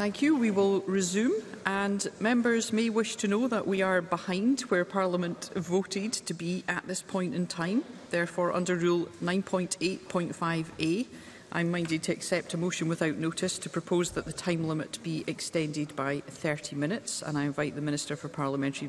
Thank you. We will resume and members may wish to know that we are behind where Parliament voted to be at this point in time. Therefore, under Rule 9.8.5a, I'm minded to accept a motion without notice to propose that the time limit be extended by 30 minutes and I invite the Minister for Parliamentary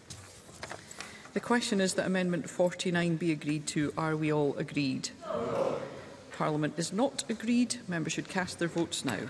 The question is that Amendment 49 be agreed to. Are we all agreed? No. Parliament is not agreed. Members should cast their votes now.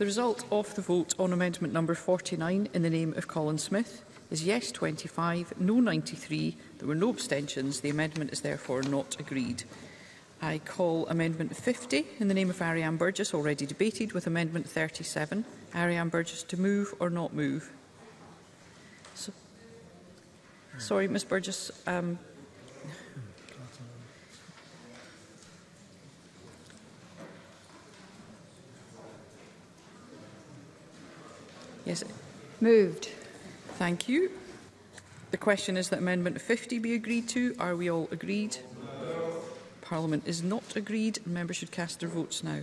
The result of the vote on amendment number 49 in the name of Colin Smith is yes 25, no 93. There were no abstentions. The amendment is therefore not agreed. I call Amendment 50 in the name of Ariane Burgess, already debated, with Amendment 37. Ariane Burgess to move or not move? So, sorry, Ms Burgess, um, Moved. Thank you. The question is that Amendment 50 be agreed to. Are we all agreed? No. Parliament is not agreed. Members should cast their votes now.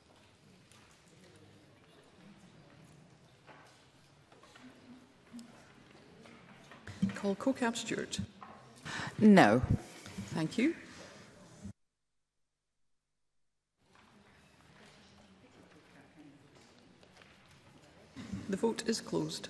Paul Cocab Stewart? No. Thank you. The vote is closed.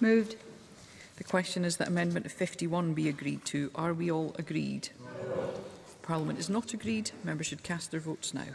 Moved. The question is that amendment 51 be agreed to. Are we all agreed? No. Parliament is not agreed. Members should cast their votes now.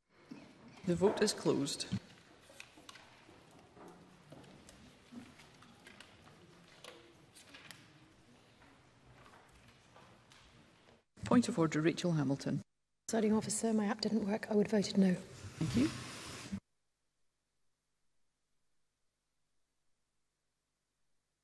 The vote is closed. Point of order, Rachel Hamilton. Presiding officer, my app didn't work. I would have voted no. Thank you.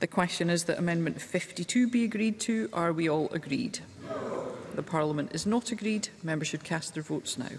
The question is that amendment 52 be agreed to. Are we all agreed? No. The Parliament is not agreed. Members should cast their votes now.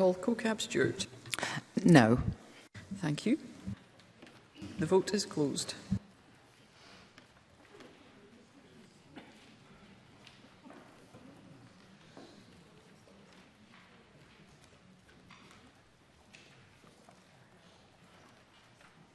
call CoCab Stewart? No. Thank you. The vote is closed.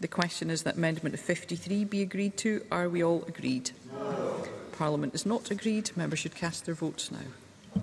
The question is that Amendment 53 be agreed to. Are we all agreed? No. Parliament is not agreed. Members should cast their votes now.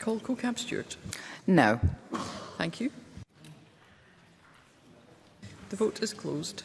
call Cocab Stewart? No. Thank you. The vote is closed.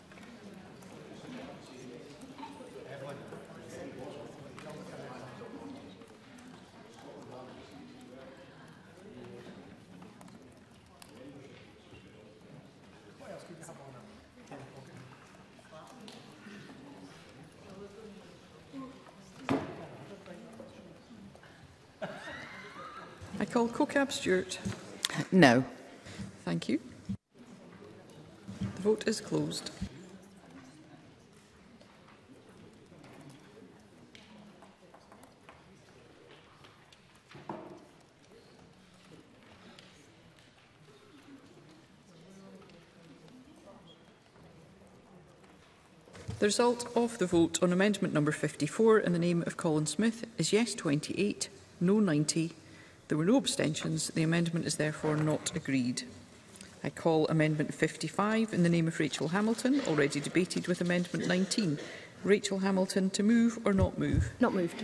call Cocab Stewart? No. Thank you. The vote is closed. The result of the vote on amendment number 54 in the name of Colin Smith is yes 28, no 90 There were no abstentions. The amendment is therefore not agreed. I call Amendment 55 in the name of Rachel Hamilton, already debated with Amendment 19. Rachel Hamilton to move or not move? Not moved.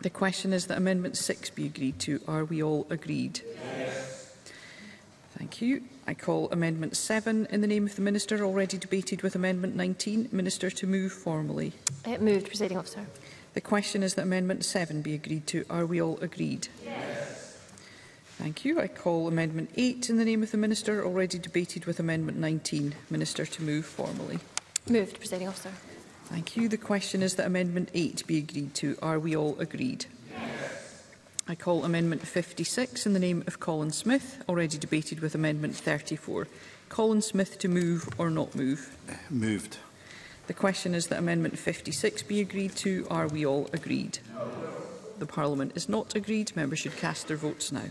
The question is that Amendment 6 be agreed to. Are we all agreed? Yes. Thank you. I call Amendment 7 in the name of the Minister, already debated with Amendment 19. Minister to move formally. It uh, moved, Presiding Officer. The question is that Amendment 7 be agreed to. Are we all agreed? Yes. Thank you. I call Amendment 8 in the name of the Minister, already debated with Amendment 19. Minister to move formally. Moved, Presiding Officer. Thank you. The question is that Amendment 8 be agreed to. Are we all agreed? Yes. I call Amendment 56 in the name of Colin Smith, already debated with Amendment 34. Colin Smith to move or not move? Moved. The question is that Amendment 56 be agreed to. Are we all agreed? No. The Parliament is not agreed. Members should cast their votes now.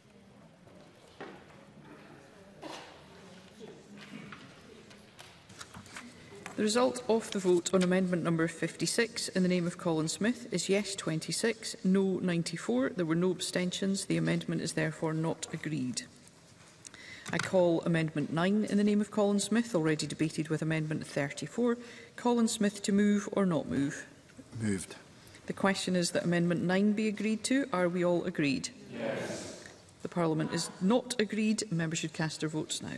The result of the vote on amendment number 56 in the name of Colin Smith is yes 26, no 94. There were no abstentions. The amendment is therefore not agreed. I call Amendment 9 in the name of Colin Smith, already debated with Amendment 34. Colin Smith to move or not move? Moved. The question is that Amendment 9 be agreed to. Are we all agreed? Yes. The Parliament is not agreed. Members should cast their votes now.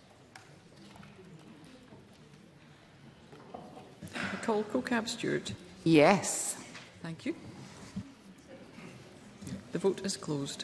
Hall co-cab steward? Yes. Thank you. The vote is closed.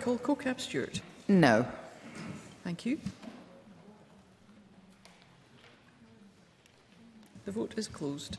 Paul Cocab Stewart? No. Thank you. The vote is closed.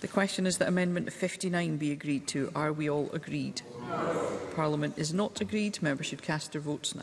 The question is that Amendment 59 be agreed to. Are we all agreed? No. Parliament is not agreed. Members should cast their votes now.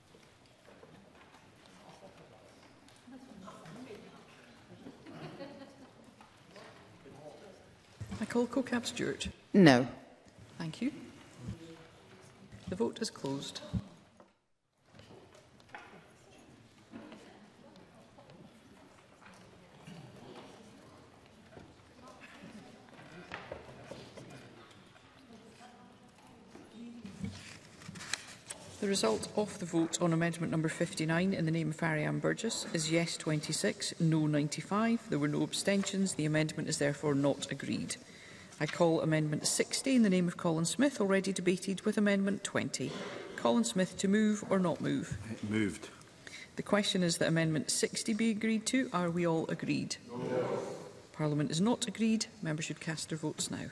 Colco Cab Stewart? No. Thank you. The vote is closed. The result of the vote on amendment number 59 in the name of Ariane Burgess is yes 26, no 95. There were no abstentions. The amendment is therefore not agreed. I call Amendment 60 in the name of Colin Smith, already debated with Amendment 20. Colin Smith to move or not move? Moved. The question is that Amendment 60 be agreed to. Are we all agreed? No. Parliament is not agreed. Members should cast their votes now.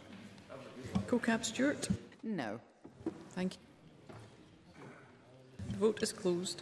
Cab-Stewart? No. Thank you. The vote is closed.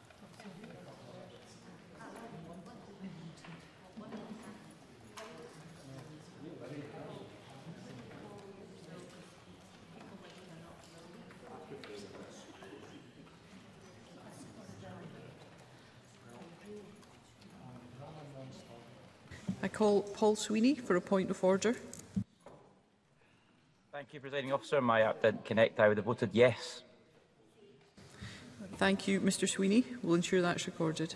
I call Paul Sweeney for a point of order. Thank you, Presiding Officer. My app didn't connect. I would have voted yes. Thank you, Mr Sweeney. We'll ensure that's recorded.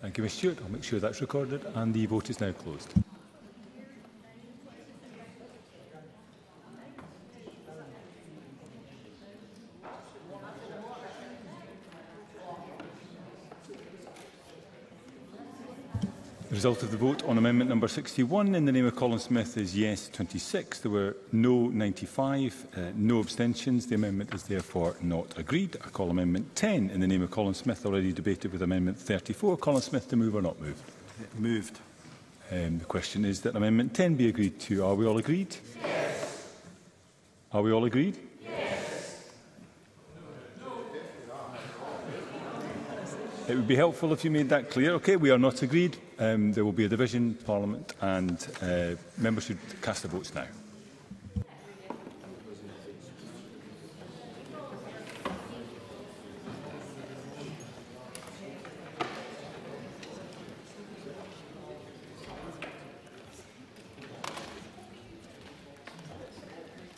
Thank you, Ms Stewart. I'll make sure that's recorded. And the vote is now closed. The result of the vote on amendment number 61 in the name of Colin Smith is yes 26. There were no 95, uh, no abstentions. The amendment is therefore not agreed. I call amendment 10 in the name of Colin Smith, already debated with amendment 34. Colin Smith to move or not move? Moved. Um, the question is that amendment 10 be agreed to. Are we all agreed? Yes. Are we all agreed? it would be helpful if you made that clear. Okay, we are not agreed. Um, there will be a division, Parliament and uh, members should cast their votes now.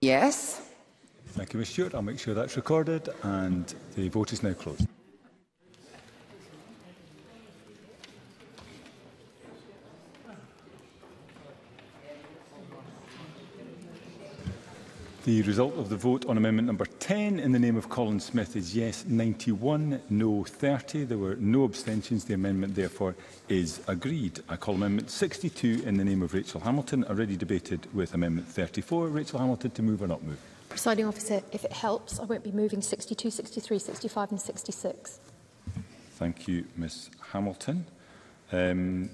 Yes. Thank you, Ms Stewart. I'll make sure that's recorded and the vote is now closed. The result of the vote on amendment number 10 in the name of Colin Smith is yes 91, no 30. There were no abstentions. The amendment, therefore, is agreed. I call Amendment 62 in the name of Rachel Hamilton, already debated with Amendment 34. Rachel Hamilton to move or not move? Presiding officer, if it helps, I won't be moving 62, 63, 65 and 66. Thank you, Ms Hamilton. Um,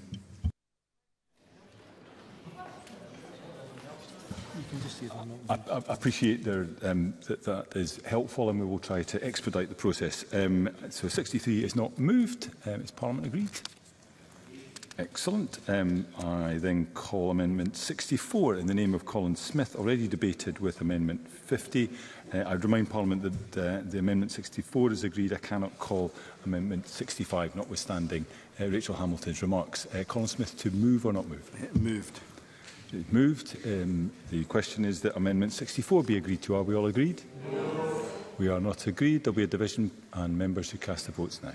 I, I appreciate there, um, that that is helpful and we will try to expedite the process. Um, so 63 is not moved. Um, is Parliament agreed? Excellent. Um, I then call Amendment 64 in the name of Colin Smith, already debated with Amendment 50. Uh, I remind Parliament that uh, the Amendment 64 is agreed. I cannot call Amendment 65, notwithstanding uh, Rachel Hamilton's remarks. Uh, Colin Smith to move or not move? moved moved. Um, the question is that Amendment 64 be agreed to. Are we all agreed? No. We are not agreed. There will be a division and members who cast the votes now.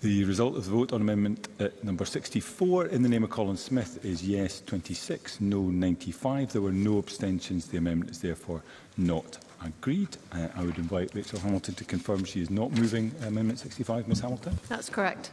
The result of the vote on amendment at uh, number 64 in the name of Colin Smith is yes 26, no 95. There were no abstentions. The amendment is therefore not agreed. Uh, I would invite Rachel Hamilton to confirm she is not moving amendment 65. Ms Hamilton? That's correct.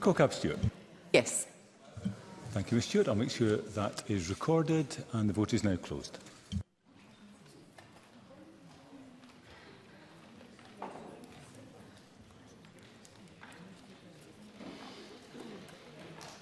Cockab Stewart. Yes. Thank you, Ms Stewart. I'll make sure that is recorded and the vote is now closed.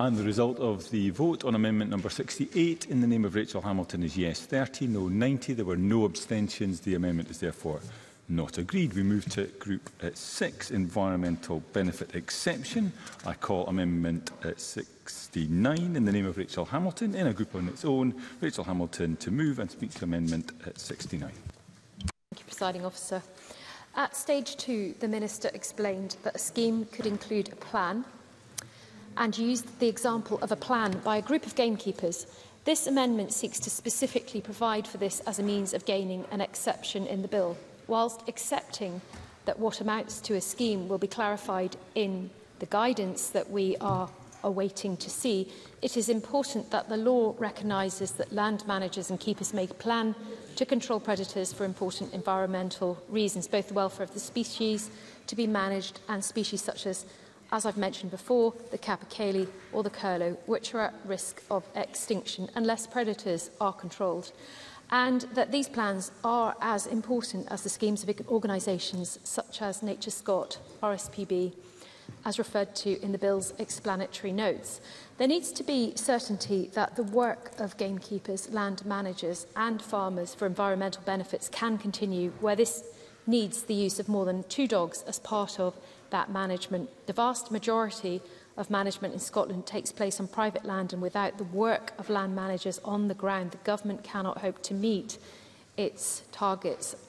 And the result of the vote on amendment number 68 in the name of Rachel Hamilton is yes 30, no 90. There were no abstentions. The amendment is therefore not agreed. We move to group uh, 6, environmental benefit exception. I call amendment uh, 69 in the name of Rachel Hamilton in a group on its own. Rachel Hamilton to move and speak to amendment uh, 69. Thank you, presiding officer. At stage two, the minister explained that a scheme could include a plan and used the example of a plan by a group of gamekeepers, this amendment seeks to specifically provide for this as a means of gaining an exception in the bill, whilst accepting that what amounts to a scheme will be clarified in the guidance that we are awaiting to see, it is important that the law recognises that land managers and keepers make a plan to control predators for important environmental reasons, both the welfare of the species to be managed and species such as as I've mentioned before, the capercaillie or the curlew, which are at risk of extinction unless predators are controlled. And that these plans are as important as the schemes of organisations such as Nature Scott, RSPB, as referred to in the Bill's explanatory notes. There needs to be certainty that the work of gamekeepers, land managers and farmers for environmental benefits can continue where this needs the use of more than two dogs as part of that management. The vast majority of management in Scotland takes place on private land and without the work of land managers on the ground, the government cannot hope to meet its targets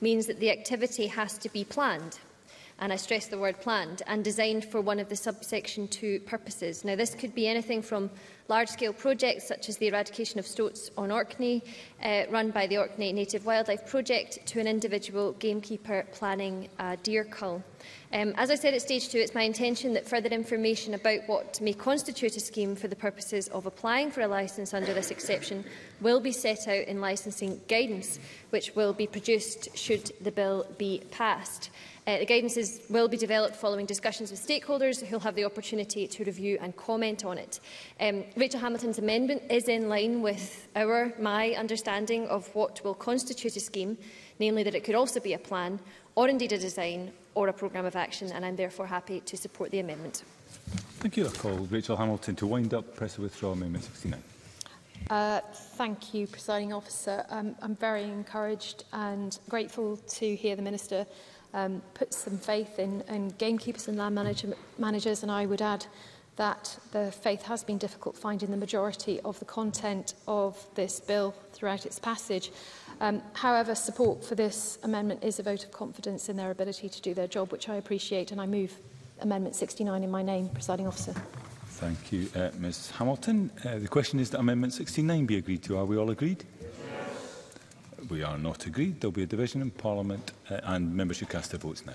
means that the activity has to be planned and I stress the word planned, and designed for one of the subsection 2 purposes. Now, this could be anything from large-scale projects such as the eradication of stoats on Orkney, uh, run by the Orkney Native Wildlife Project, to an individual gamekeeper planning a deer cull. Um, as I said at stage two, it's my intention that further information about what may constitute a scheme for the purposes of applying for a licence under this exception will be set out in licensing guidance, which will be produced should the bill be passed. Uh, the guidance is, will be developed following discussions with stakeholders who will have the opportunity to review and comment on it. Um, Rachel Hamilton's amendment is in line with our, my understanding of what will constitute a scheme, namely that it could also be a plan or indeed a design or a programme of action, and I'm therefore happy to support the amendment. Thank you. I call Rachel Hamilton to wind up. Press the withdrawal amendment 69. Uh, thank you, Presiding Officer. Um, I'm very encouraged and grateful to hear the Minister um, put some faith in, in gamekeepers and land manager, managers, and I would add that the faith has been difficult finding the majority of the content of this bill throughout its passage. Um, however, support for this amendment is a vote of confidence in their ability to do their job, which I appreciate, and I move Amendment 69 in my name, Presiding Officer. Thank you, uh, Ms Hamilton. Uh, the question is that Amendment 69 be agreed to. Are we all agreed? Yes. We are not agreed. There will be a division in Parliament uh, and members should cast their votes now.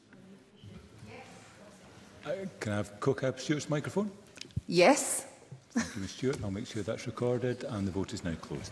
Uh, can I have Up Stewart's microphone? Yes. Thank you, Ms Stewart. I'll make sure that's recorded and the vote is now closed.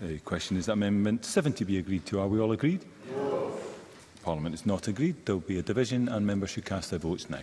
The question is that Amendment 70 be agreed to. Are we all agreed? No. Parliament is not agreed. There will be a division and members should cast their votes now.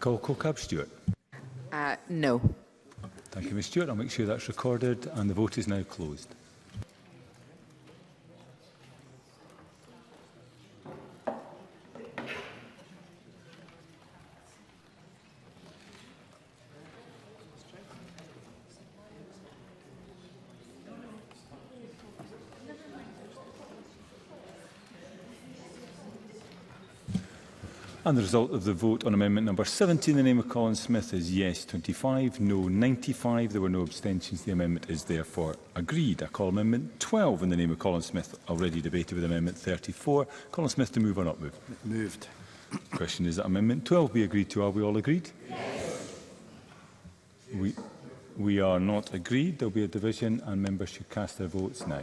Colco Cab-Stewart? Uh, no. Thank you, Ms Stewart. I'll make sure that's recorded and the vote is now closed. And the result of the vote on amendment number 17 in the name of Colin Smith is yes 25, no 95. There were no abstentions. The amendment is therefore agreed. I call amendment 12 in the name of Colin Smith, already debated with amendment 34. Colin Smith to move or not move? Moved. Question is that amendment 12 be agreed to. Are we all agreed? Yes. We, we are not agreed. There will be a division and members should cast their votes now.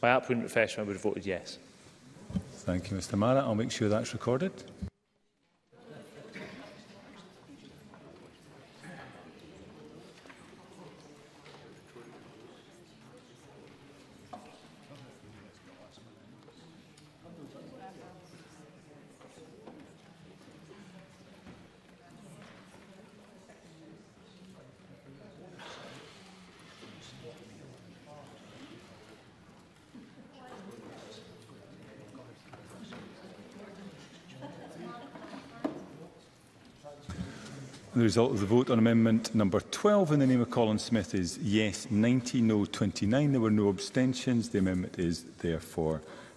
By absolute profession, I would have voted yes. Thank you, Mr Mara. I'll make sure that's recorded. the result of the vote on amendment number 12 in the name of Colin Smith is yes 90, no 29. There were no abstentions. The amendment is therefore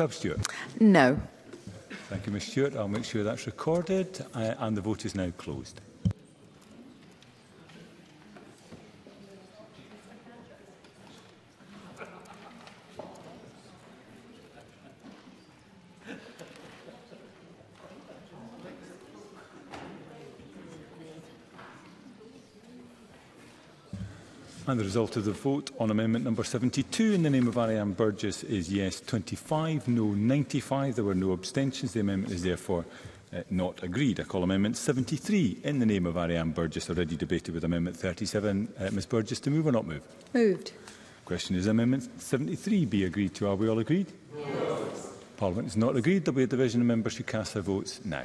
Cab Stewart? No. Thank you, Ms Stewart. I'll make sure that's recorded. Uh, and the vote is now closed. And the result of the vote on amendment number 72 in the name of Ariane Burgess is yes 25, no 95. There were no abstentions. The amendment is therefore uh, not agreed. I call Amendment 73 in the name of Ariane Burgess, already debated with Amendment 37. Uh, Ms Burgess, to move or not move? Moved. Question is Amendment 73 be agreed to? Are we all agreed? Yes. Parliament is not agreed. There will be a division of members who cast their votes now.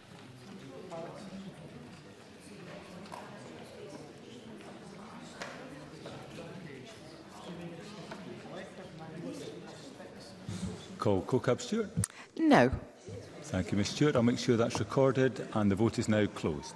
Cocab Stewart? No. Thank you, Ms Stewart. I'll make sure that's recorded and the vote is now closed.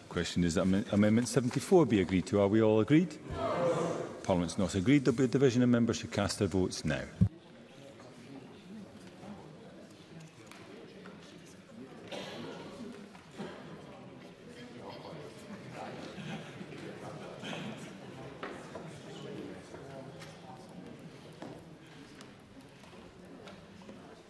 question is that Amendment 74 be agreed to. Are we all agreed? No. Parliament's not agreed. There'll be a division of members should cast their votes now.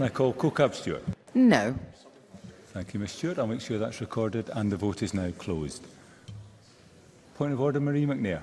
Can I call Cocab Stewart? No. Thank you, Ms Stewart. I'll make sure that's recorded and the vote is now closed. Point of order, Marie McNair.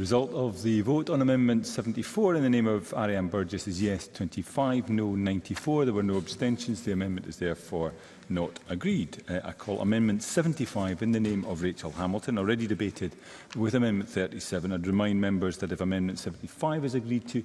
result of the vote on Amendment 74 in the name of Ariane Burgess is yes 25, no 94. There were no abstentions. The amendment is therefore not agreed. Uh, I call Amendment 75 in the name of Rachel Hamilton, already debated with Amendment 37. I'd remind members that if Amendment 75 is agreed to,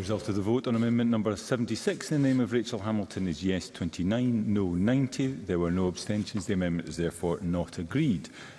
result of the vote on amendment number 76 in the name of Rachel Hamilton is yes 29, no 90. There were no abstentions. The amendment is therefore not agreed.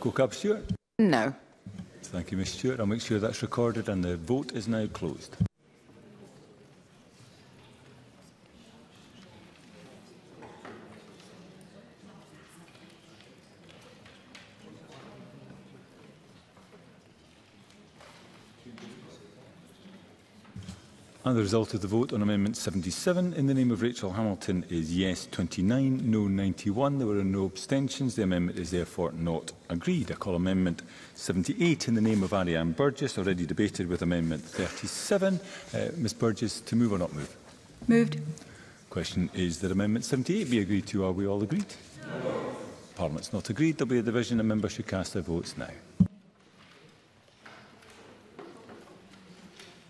Cocab Stewart? No. Thank you, Ms Stewart. I'll make sure that's recorded and the vote is now closed. result of the vote on Amendment 77 in the name of Rachel Hamilton is yes 29, no 91. There were no abstentions. The amendment is therefore not agreed. I call Amendment 78 in the name of Ariane Burgess, already debated with Amendment 37. Uh, Ms Burgess, to move or not move? Moved. Question is that Amendment 78 be agreed to. Are we all agreed? No. Parliament's not agreed. There'll be a division and members should cast their votes now.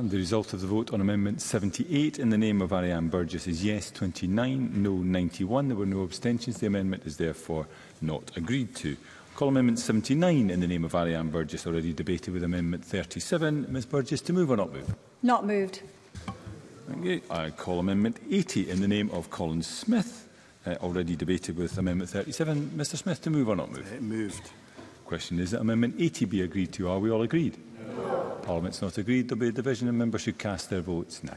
The result of the vote on Amendment 78 in the name of Ariane Burgess is yes 29, no 91. There were no abstentions. The amendment is therefore not agreed to. Call Amendment 79 in the name of Ariane Burgess, already debated with Amendment 37. Ms Burgess, to move or not move? Not moved. Thank you. I call Amendment 80 in the name of Colin Smith, uh, already debated with Amendment 37. Mr Smith, to move or not move? Uh, moved. Question is that Amendment 80 be agreed to. Are we all agreed? Parliament's not agreed, there'll be a division of membership cast their votes now.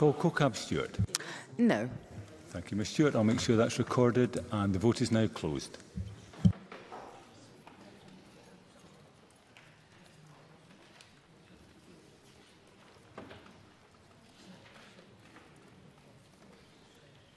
call Cocab Stewart? No. Thank you, Ms Stewart. I'll make sure that's recorded and the vote is now closed.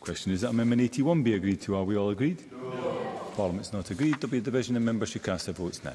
Question is that amendment 81 be agreed to. Are we all agreed? No. Parliament's not agreed. There'll be a division and cast their votes now.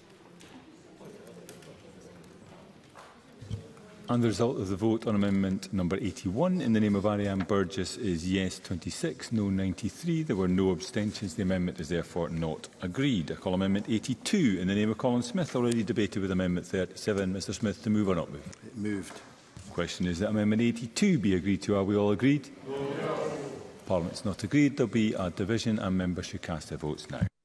And the result of the vote on amendment number 81 in the name of Ariane Burgess is yes 26, no 93. There were no abstentions. The amendment is therefore not agreed. I call amendment 82 in the name of Colin Smith, already debated with amendment 37. Mr Smith, to move or not move? It moved. The question is that amendment 82 be agreed to. Are we all agreed? No. Parliament's not agreed. There'll be a division and members should cast their votes now.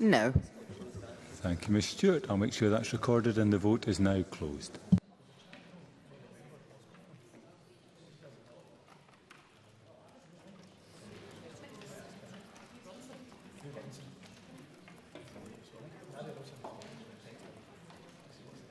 No. Thank you, Ms Stewart. I'll make sure that's recorded and the vote is now closed.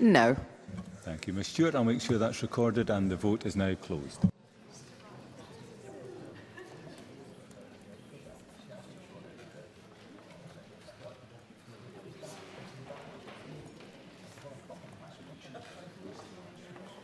No. Thank you, Ms Stewart. I'll make sure that's recorded and the vote is now closed.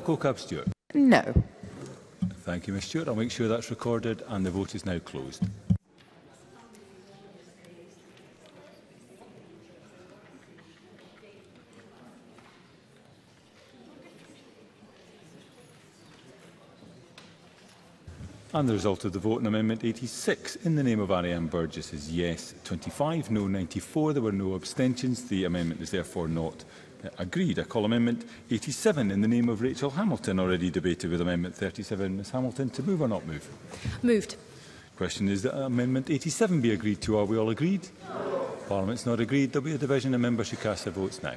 Colcoe Stewart? No. Thank you, Ms Stewart. I'll make sure that's recorded and the vote is now closed. And the result of the vote on Amendment 86 in the name of Ariane Burgess is yes 25, no 94. There were no abstentions. The amendment is therefore not agreed. a call Amendment 87 in the name of Rachel Hamilton, already debated with Amendment 37. Ms Hamilton, to move or not move? Moved. Question is that Amendment 87 be agreed to. Are we all agreed? No. Parliament's not agreed. There'll be a division and members should cast their votes now.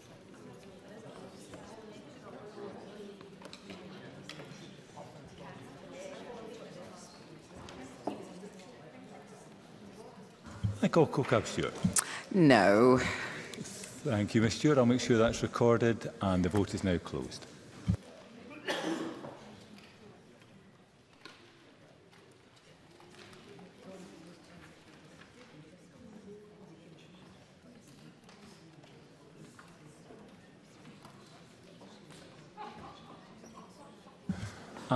Cook Cab Stuart? No. Thank you, Mr. Stewart. I'll make sure that's recorded and the vote is now closed.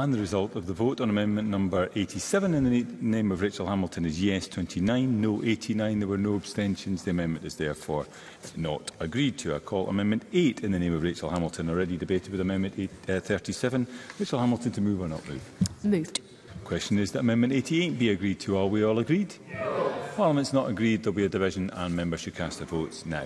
and the result of the vote on amendment number 87 in the name of Rachel Hamilton is yes 29, no 89. There were no abstentions. The amendment is therefore not agreed to. I call amendment 8 in the name of Rachel Hamilton, already debated with amendment 37. Uh, Rachel Hamilton to move or not move? Moved. Question is that amendment 88 be agreed to. Are we all agreed? Yes. Parliament's not agreed. There'll be a division and members should cast their votes now.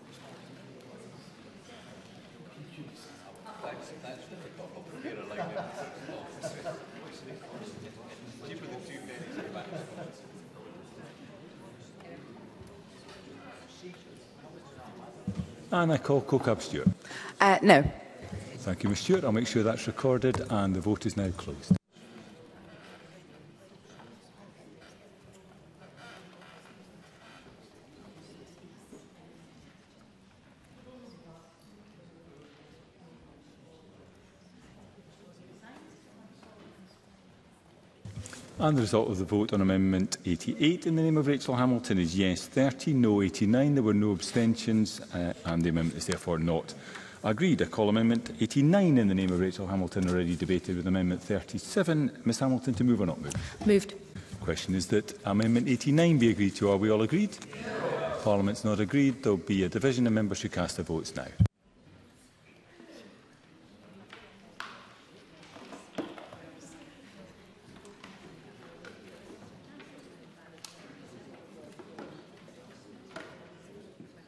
And I call up Stewart. Uh, no. Thank you, Ms Stewart. I'll make sure that's recorded and the vote is now closed. And the result of the vote on Amendment 88 in the name of Rachel Hamilton is yes, 30, no 89. There were no abstentions uh, and the amendment is therefore not agreed. I call Amendment 89 in the name of Rachel Hamilton already debated with Amendment 37. Ms Hamilton to move or not move? Moved. question is that Amendment 89 be agreed to. Are we all agreed? No. Parliament's not agreed. There'll be a division of members who cast their votes now.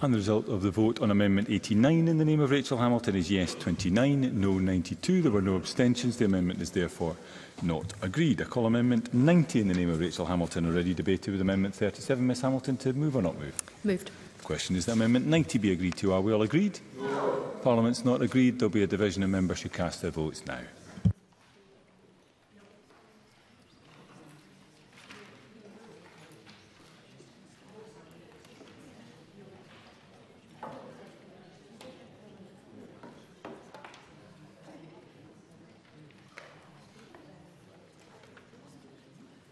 And the result of the vote on Amendment 89 in the name of Rachel Hamilton is yes 29, no 92. There were no abstentions. The amendment is therefore not agreed. I call Amendment 90 in the name of Rachel Hamilton, already debated with Amendment 37. Ms Hamilton, to move or not move? Moved. The question is that Amendment 90 be agreed to. Are we all agreed? No. Parliament's not agreed. There'll be a division and members should cast their votes now.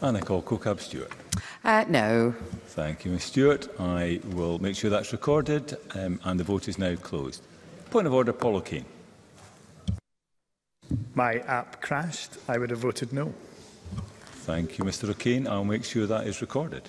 And I call Cocab Stewart. Uh, no. Thank you, Ms Stewart. I will make sure that's recorded um, and the vote is now closed. Point of order, Paul O'Kane. My app crashed. I would have voted no. Thank you, Mr O'Kane. I'll make sure that is recorded.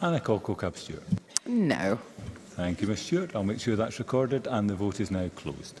Anna Colco-Cab Stewart. No. Thank you, Ms Stewart. I'll make sure that's recorded and the vote is now closed.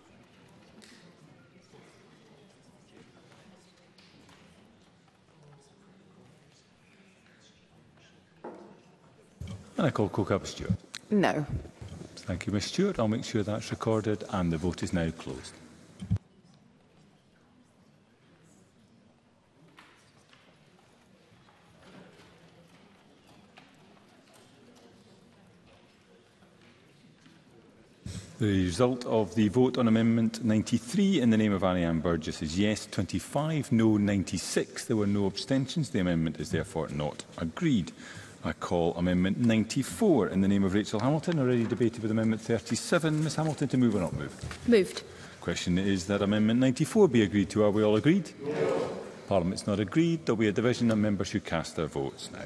I call Coke up Stewart? No. Thank you, Ms Stewart. I'll make sure that's recorded and the vote is now closed. The result of the vote on Amendment 93 in the name of Ariane Burgess is yes, 25, no, 96. There were no abstentions. The amendment is therefore not agreed. I call Amendment 94 in the name of Rachel Hamilton, already debated with Amendment 37. Ms Hamilton, to move or not move? Moved. Question is that Amendment 94 be agreed to. Are we all agreed? No. Parliament's not agreed. There'll be a division and members should cast their votes now.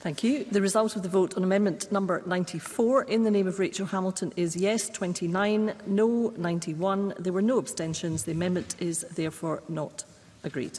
Thank you. The result of the vote on amendment number 94 in the name of Rachel Hamilton is yes 29, no 91. There were no abstentions. The amendment is therefore not agreed.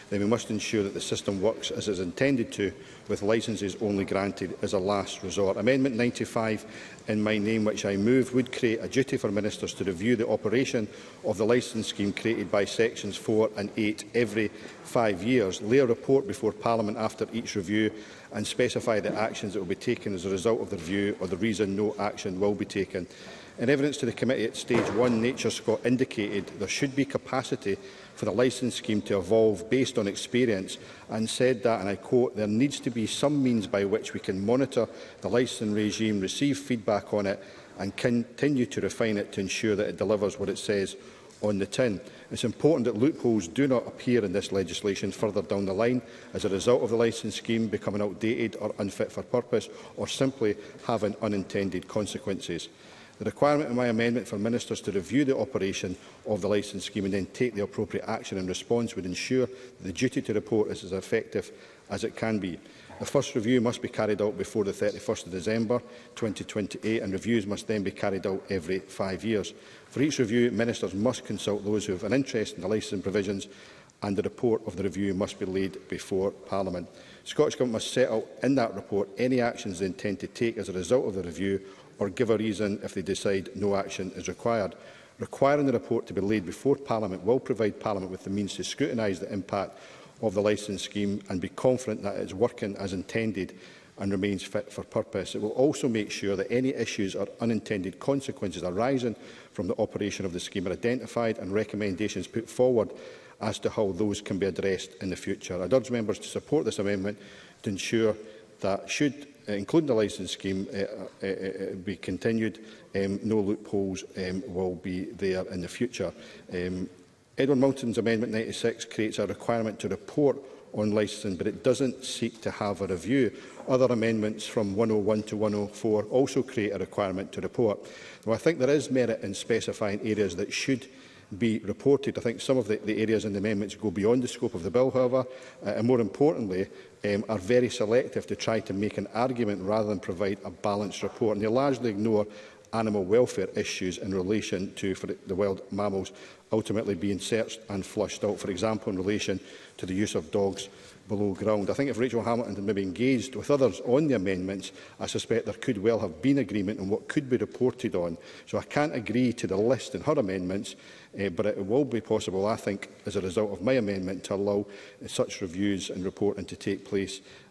then we must ensure that the system works as it is intended to, with licences only granted as a last resort. Amendment 95 in my name, which I move, would create a duty for ministers to review the operation of the licence scheme created by sections 4 and 8 every five years, lay a report before Parliament after each review and specify the actions that will be taken as a result of the review or the reason no action will be taken. In evidence to the committee at stage one, Nature Scott indicated there should be capacity for the licence scheme to evolve based on experience and said that, and I quote, there needs to be some means by which we can monitor the licensing regime, receive feedback on it and continue to refine it to ensure that it delivers what it says on the tin. It's important that loopholes do not appear in this legislation further down the line as a result of the licence scheme becoming outdated or unfit for purpose or simply having unintended consequences. The requirement in my amendment for ministers to review the operation of the licence scheme and then take the appropriate action in response would ensure that the duty to report is as effective as it can be. The first review must be carried out before the 31st of December 2028 and reviews must then be carried out every five years. For each review, ministers must consult those who have an interest in the licensing provisions and the report of the review must be laid before Parliament. Scottish Government must set out in that report any actions they intend to take as a result of the review or give a reason if they decide no action is required. Requiring the report to be laid before Parliament will provide Parliament with the means to scrutinise the impact of the licence scheme and be confident that it is working as intended and remains fit for purpose. It will also make sure that any issues or unintended consequences arising from the operation of the scheme are identified and recommendations put forward as to how those can be addressed in the future. I'd urge members to support this amendment to ensure that should uh, including the licence scheme, uh, uh, uh, be continued. Um, no loopholes um, will be there in the future. Um, Edward Moulton's Amendment 96 creates a requirement to report on licensing, but it doesn't seek to have a review. Other amendments from 101 to 104 also create a requirement to report. Now, I think there is merit in specifying areas that should be reported. I think some of the, the areas in the amendments go beyond the scope of the bill, however, uh, and more importantly, um, are very selective to try to make an argument rather than provide a balanced report. And they largely ignore animal welfare issues in relation to for the wild mammals ultimately being searched and flushed out, for example, in relation to the use of dogs below ground. I think if Rachel Hamilton had maybe engaged with others on the amendments, I suspect there could well have been agreement on what could be reported on. So I can't agree to the list in her amendments, eh, but it will be possible, I think, as a result of my amendment, to allow such reviews and reporting to take place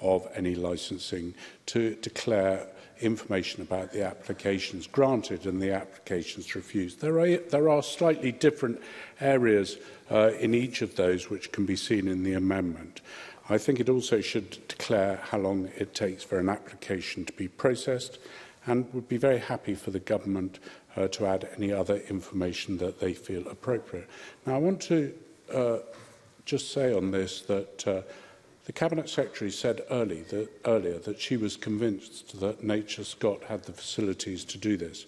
of any licensing to declare information about the applications granted and the applications refused. There are, there are slightly different areas uh, in each of those which can be seen in the amendment. I think it also should declare how long it takes for an application to be processed and would be very happy for the government uh, to add any other information that they feel appropriate. Now, I want to uh, just say on this that uh, The Cabinet Secretary said early that, earlier that she was convinced that Nature Scott had the facilities to do this.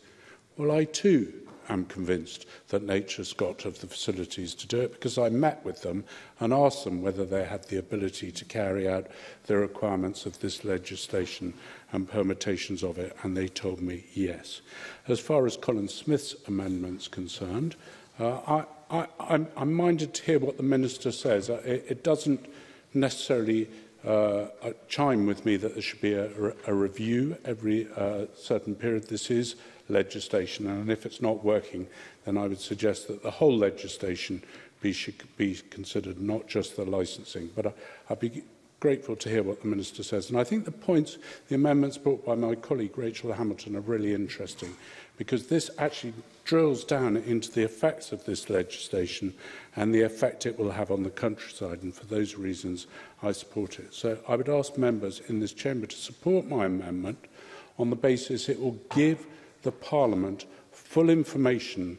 Well, I too am convinced that Nature Scott have the facilities to do it because I met with them and asked them whether they had the ability to carry out the requirements of this legislation and permutations of it, and they told me yes. As far as Colin Smith's amendment's concerned, uh, I, I, I'm, I'm minded to hear what the Minister says. Uh, it, it doesn't necessarily uh, uh, chime with me that there should be a, a review every uh, certain period. This is legislation, and if it's not working, then I would suggest that the whole legislation be, should be considered, not just the licensing. But I, I'd be grateful to hear what the Minister says. And I think the points, the amendments brought by my colleague Rachel Hamilton are really interesting because this actually drills down into the effects of this legislation and the effect it will have on the countryside. And for those reasons, I support it. So I would ask members in this chamber to support my amendment on the basis it will give the Parliament full information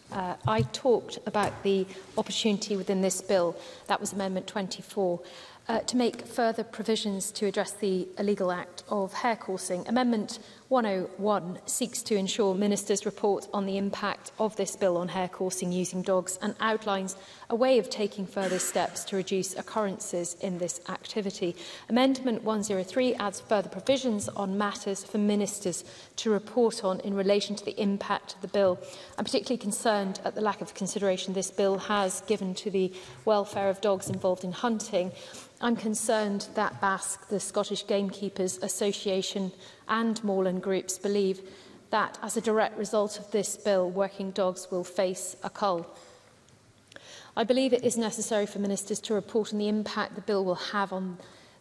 uh, I talked about the opportunity within this bill, that was Amendment 24, uh, to make further provisions to address the illegal act of hair coursing. Amendment 101 seeks to ensure ministers report on the impact of this bill on hair coursing using dogs and outlines a way of taking further steps to reduce occurrences in this activity. Amendment 103 adds further provisions on matters for ministers to report on in relation to the impact of the bill. I'm particularly concerned at the lack of consideration this bill has given to the welfare of dogs involved in hunting I'm concerned that BASC, the Scottish Gamekeepers Association and Moreland groups believe that as a direct result of this bill, working dogs will face a cull. I believe it is necessary for ministers to report on the impact the bill will have on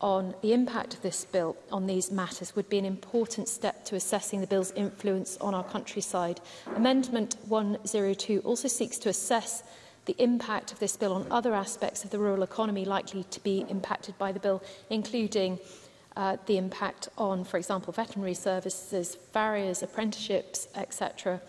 on the impact of this bill on these matters would be an important step to assessing the bill's influence on our countryside. Amendment 102 also seeks to assess the impact of this bill on other aspects of the rural economy likely to be impacted by the bill, including uh, the impact on, for example, veterinary services, farriers, apprenticeships, etc.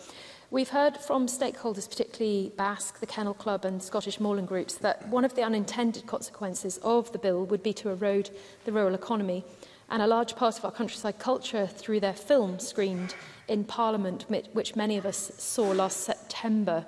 We've heard from stakeholders, particularly Basque, the Kennel Club and Scottish Moorland groups, that one of the unintended consequences of the bill would be to erode the rural economy. And a large part of our countryside culture through their film screened in Parliament, which many of us saw last September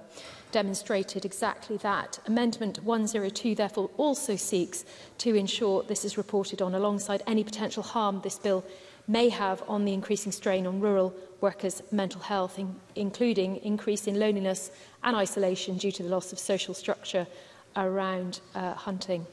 demonstrated exactly that. Amendment 102 therefore also seeks to ensure this is reported on alongside any potential harm this bill may have on the increasing strain on rural workers' mental health, in including increase in loneliness and isolation due to the loss of social structure around uh, hunting.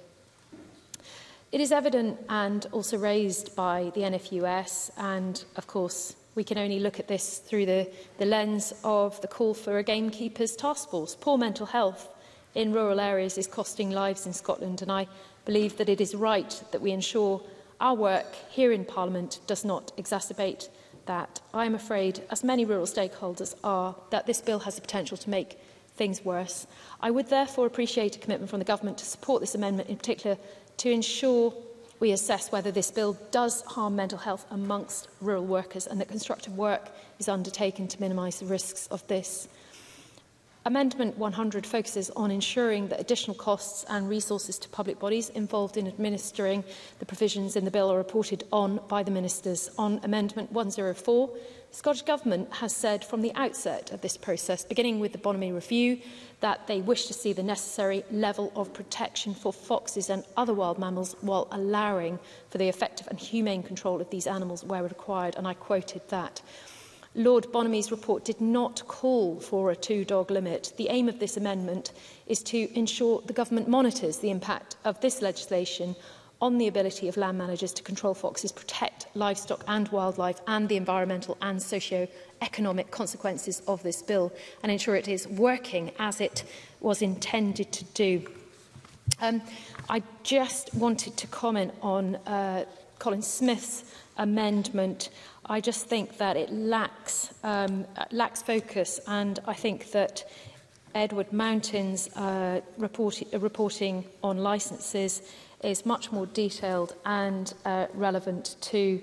It is evident and also raised by the NFUS and, of course, We can only look at this through the, the lens of the call for a gamekeepers task force. Poor mental health in rural areas is costing lives in Scotland, and I believe that it is right that we ensure our work here in Parliament does not exacerbate that. I am afraid, as many rural stakeholders are, that this bill has the potential to make things worse. I would therefore appreciate a commitment from the government to support this amendment, in particular to ensure we assess whether this bill does harm mental health amongst rural workers and that constructive work is undertaken to minimise the risks of this. Amendment 100 focuses on ensuring that additional costs and resources to public bodies involved in administering the provisions in the bill are reported on by the ministers. On Amendment 104, The Scottish Government has said from the outset of this process, beginning with the Bonamy Review, that they wish to see the necessary level of protection for foxes and other wild mammals while allowing for the effective and humane control of these animals where required, and I quoted that. Lord Bonamy's report did not call for a two-dog limit. The aim of this amendment is to ensure the government monitors the impact of this legislation on the ability of land managers to control foxes, protect livestock and wildlife and the environmental and socio-economic consequences of this bill and ensure it is working as it was intended to do. Um, I just wanted to comment on uh, Colin Smith's amendment. I just think that it lacks, um, lacks focus and I think that Edward Mountain's uh, report, uh, reporting on licences is much more detailed and uh, relevant to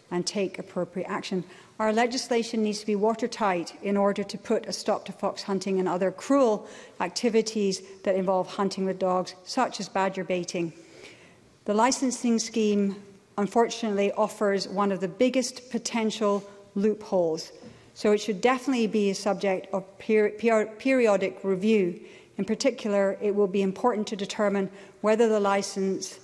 and take appropriate action. Our legislation needs to be watertight in order to put a stop to fox hunting and other cruel activities that involve hunting with dogs, such as badger baiting. The licensing scheme, unfortunately, offers one of the biggest potential loopholes. So it should definitely be a subject of per per periodic review. In particular, it will be important to determine whether the licence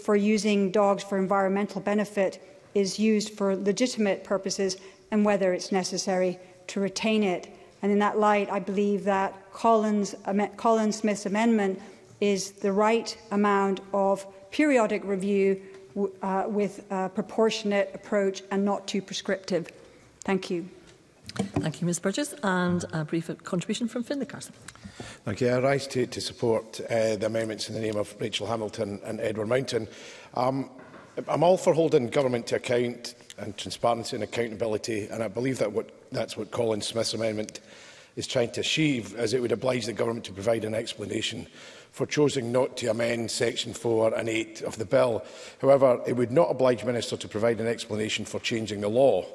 for using dogs for environmental benefit is used for legitimate purposes and whether it's necessary to retain it. And in that light, I believe that Collins, Colin Smith's amendment is the right amount of periodic review uh, with a proportionate approach and not too prescriptive. Thank you. Thank you, Ms Burgess. And a brief contribution from Finlay Carson. Thank you. I rise to, to support uh, the amendments in the name of Rachel Hamilton and Edward Mountain. Um, I'm all for holding government to account and transparency and accountability, and I believe that what, that's what Colin Smith's amendment is trying to achieve, as it would oblige the government to provide an explanation for choosing not to amend Section 4 and 8 of the bill. However, it would not oblige Minister to provide an explanation for changing the law.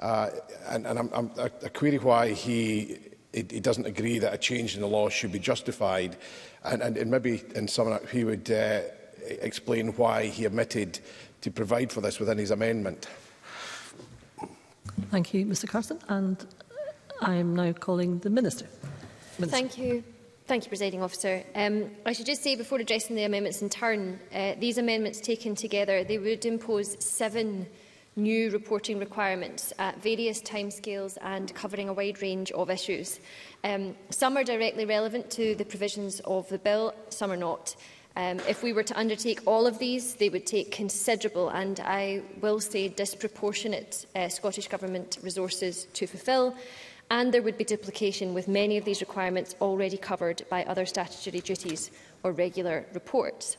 Uh, and and I'm, I'm, I query why he, he, it doesn't agree that a change in the law should be justified. And, and, and maybe in some he would uh, explain why he omitted to provide for this within his amendment. Thank you, Mr Carson. And I am now calling the Minister. Minister. Thank you. Thank you, Presiding Officer. Um, I should just say, before addressing the amendments in turn, uh, these amendments taken together, they would impose seven new reporting requirements at various timescales and covering a wide range of issues. Um, some are directly relevant to the provisions of the bill, some are not. Um, if we were to undertake all of these, they would take considerable and, I will say, disproportionate uh, Scottish Government resources to fulfil, and there would be duplication with many of these requirements already covered by other statutory duties or regular reports.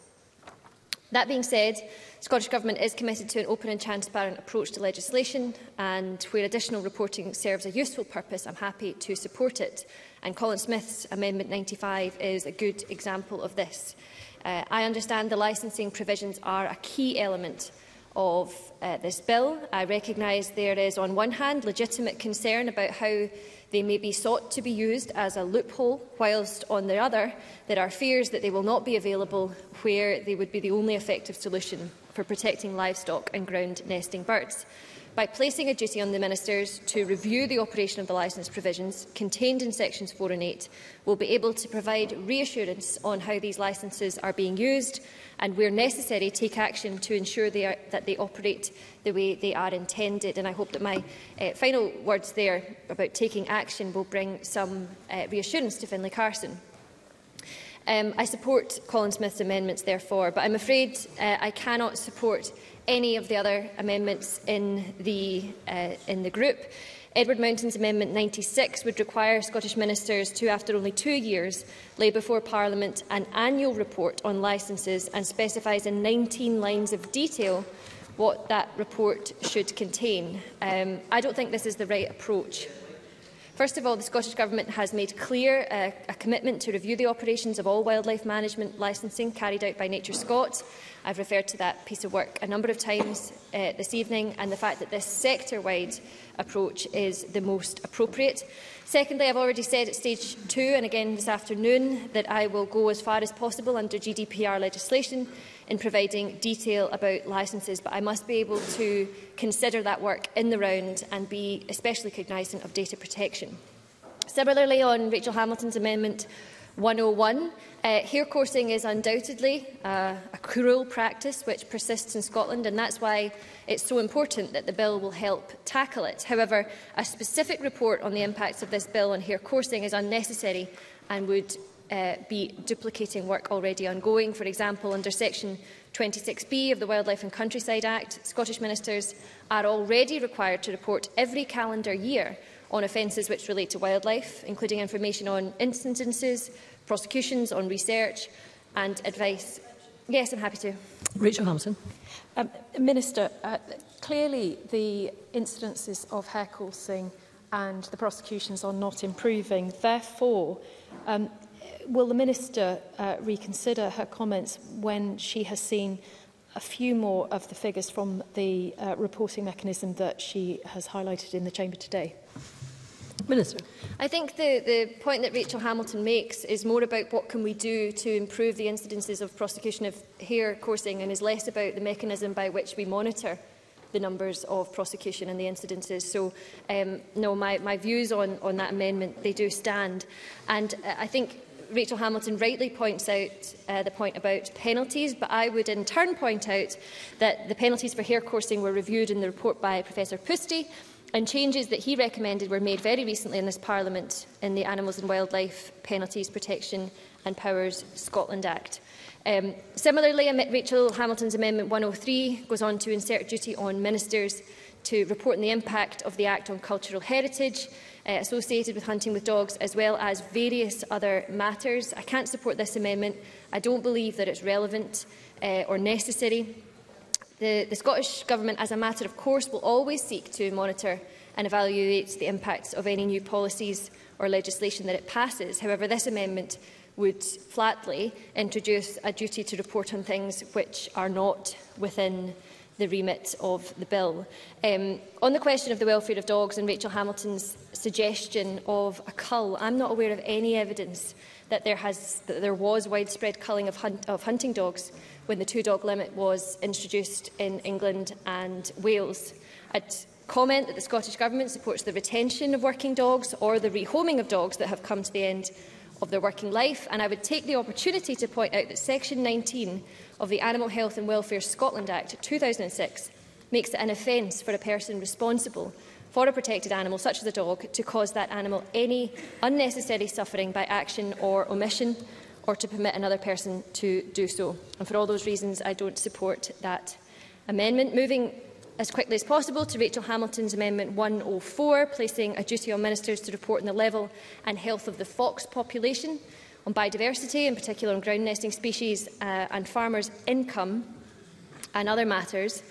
That being said, Scottish Government is committed to an open and transparent approach to legislation and where additional reporting serves a useful purpose, I'm happy to support it. And Colin Smith's Amendment 95 is a good example of this. Uh, I understand the licensing provisions are a key element of uh, this bill. I recognise there is, on one hand, legitimate concern about how They may be sought to be used as a loophole, whilst on the other, there are fears that they will not be available where they would be the only effective solution for protecting livestock and ground nesting birds by placing a duty on the Ministers to review the operation of the licence provisions contained in sections 4 and 8 will be able to provide reassurance on how these licences are being used and, where necessary, take action to ensure they are, that they operate the way they are intended. And I hope that my uh, final words there about taking action will bring some uh, reassurance to Finlay Carson. Um, I support Colin Smith's amendments, therefore, but I'm afraid uh, I cannot support any of the other amendments in the, uh, in the group. Edward Mountain's Amendment 96 would require Scottish ministers to, after only two years, lay before Parliament an annual report on licences and specifies in 19 lines of detail what that report should contain. Um, I don't think this is the right approach First of all, the Scottish Government has made clear uh, a commitment to review the operations of all wildlife management licensing carried out by Nature Scot. I've referred to that piece of work a number of times uh, this evening and the fact that this sector-wide approach is the most appropriate. Secondly, I've already said at stage two and again this afternoon that I will go as far as possible under GDPR legislation in providing detail about licences, but I must be able to consider that work in the round and be especially cognizant of data protection. Similarly, on Rachel Hamilton's amendment 101, uh, hair coursing is undoubtedly uh, a cruel practice which persists in Scotland, and that's why it's so important that the bill will help tackle it. However, a specific report on the impacts of this bill on hair coursing is unnecessary and would uh, be duplicating work already ongoing. For example, under Section 26B of the Wildlife and Countryside Act, Scottish ministers are already required to report every calendar year on offences which relate to wildlife, including information on incidences, prosecutions, on research and advice. Yes, I'm happy to. Rachel Hamilton. Um, Minister, uh, clearly the incidences of hair coursing and the prosecutions are not improving. Therefore, um, will the Minister uh, reconsider her comments when she has seen a few more of the figures from the uh, reporting mechanism that she has highlighted in the Chamber today? Minister. I think the, the point that Rachel Hamilton makes is more about what can we do to improve the incidences of prosecution of hair coursing and is less about the mechanism by which we monitor the numbers of prosecution and the incidences. So, um, no, my, my views on, on that amendment, they do stand. And uh, I think Rachel Hamilton rightly points out uh, the point about penalties, but I would in turn point out that the penalties for hair coursing were reviewed in the report by Professor Pusty, and changes that he recommended were made very recently in this Parliament in the Animals and Wildlife Penalties Protection and Powers Scotland Act. Um, similarly, Rachel Hamilton's Amendment 103 goes on to insert duty on ministers to report on the impact of the Act on cultural heritage uh, associated with hunting with dogs, as well as various other matters. I can't support this amendment. I don't believe that it's relevant uh, or necessary. The, the Scottish Government, as a matter of course, will always seek to monitor and evaluate the impacts of any new policies or legislation that it passes. However, this amendment would flatly introduce a duty to report on things which are not within the remit of the bill. Um, on the question of the welfare of dogs and Rachel Hamilton's suggestion of a cull, I'm not aware of any evidence that there, has, that there was widespread culling of, hunt, of hunting dogs when the two-dog limit was introduced in England and Wales. I'd comment that the Scottish Government supports the retention of working dogs or the rehoming of dogs that have come to the end of their working life. And I would take the opportunity to point out that Section 19 of the Animal Health and Welfare Scotland Act 2006 makes it an offence for a person responsible for a protected animal, such as a dog, to cause that animal any unnecessary suffering by action or omission or to permit another person to do so. And for all those reasons, I don't support that amendment. Moving as quickly as possible to Rachel Hamilton's Amendment 104, placing a duty on ministers to report on the level and health of the fox population on biodiversity, in particular on ground nesting species uh, and farmers' income and other matters.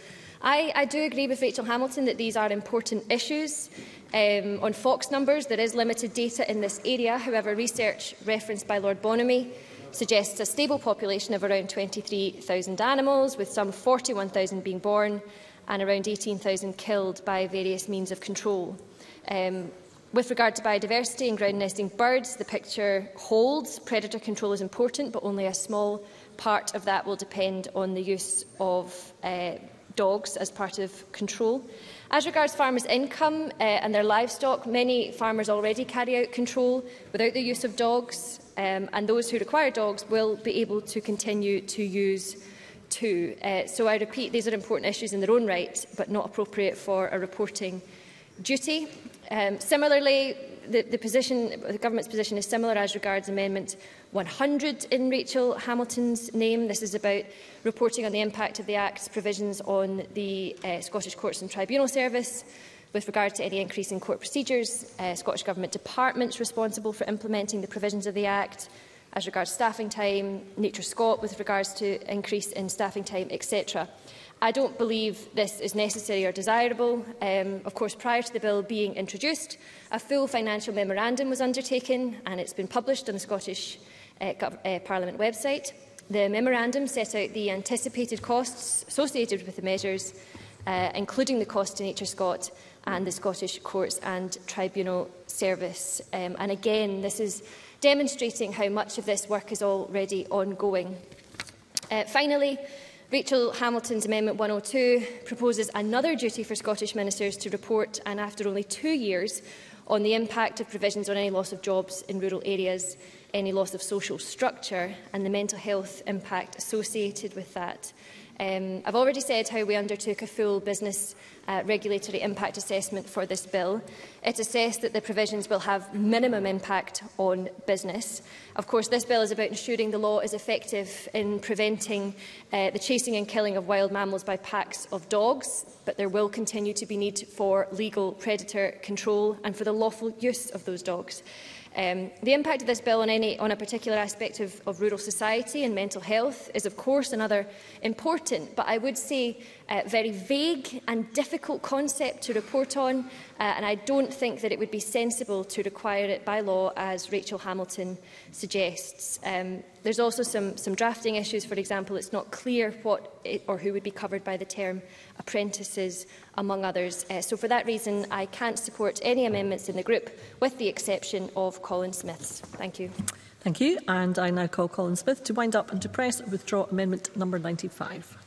I, I do agree with Rachel Hamilton that these are important issues. Um, on fox numbers, there is limited data in this area. However, research referenced by Lord Bonamy suggests a stable population of around 23,000 animals, with some 41,000 being born and around 18,000 killed by various means of control. Um, With regard to biodiversity and ground nesting birds, the picture holds. Predator control is important, but only a small part of that will depend on the use of uh, dogs as part of control. As regards farmers' income uh, and their livestock, many farmers already carry out control without the use of dogs, um, and those who require dogs will be able to continue to use too. Uh, so I repeat, these are important issues in their own right, but not appropriate for a reporting duty. Um, similarly, the, the, position, the government's position is similar as regards Amendment 100 in Rachel Hamilton's name. This is about reporting on the impact of the Act's provisions on the uh, Scottish Courts and Tribunal Service with regard to any increase in court procedures, uh, Scottish Government departments responsible for implementing the provisions of the Act, as regards staffing time, Nature Scot with regards to increase in staffing time, etc. I don't believe this is necessary or desirable. Um, of course, prior to the bill being introduced, a full financial memorandum was undertaken and it's been published on the Scottish uh, uh, Parliament website. The memorandum set out the anticipated costs associated with the measures, uh, including the cost to Nature Scott and the Scottish Courts and Tribunal Service. Um, and again, this is demonstrating how much of this work is already ongoing. Uh, finally, Rachel Hamilton's Amendment 102 proposes another duty for Scottish ministers to report, and after only two years, on the impact of provisions on any loss of jobs in rural areas, any loss of social structure and the mental health impact associated with that. Um, I've already said how we undertook a full business uh, regulatory impact assessment for this bill. It assessed that the provisions will have minimum impact on business. Of course, this bill is about ensuring the law is effective in preventing uh, the chasing and killing of wild mammals by packs of dogs, but there will continue to be need for legal predator control and for the lawful use of those dogs. Um, the impact of this bill on, any, on a particular aspect of, of rural society and mental health is, of course, another important, but I would say uh, very vague and difficult concept to report on, uh, and I don't think that it would be sensible to require it by law, as Rachel Hamilton suggests. Um, there's also some, some drafting issues. For example, it's not clear what it, or who would be covered by the term apprentices, among others. Uh, so for that reason, I can't support any amendments in the group, with the exception of Colin Smith's. Thank you. Thank you. And I now call Colin Smith to wind up and to press withdraw amendment number 95.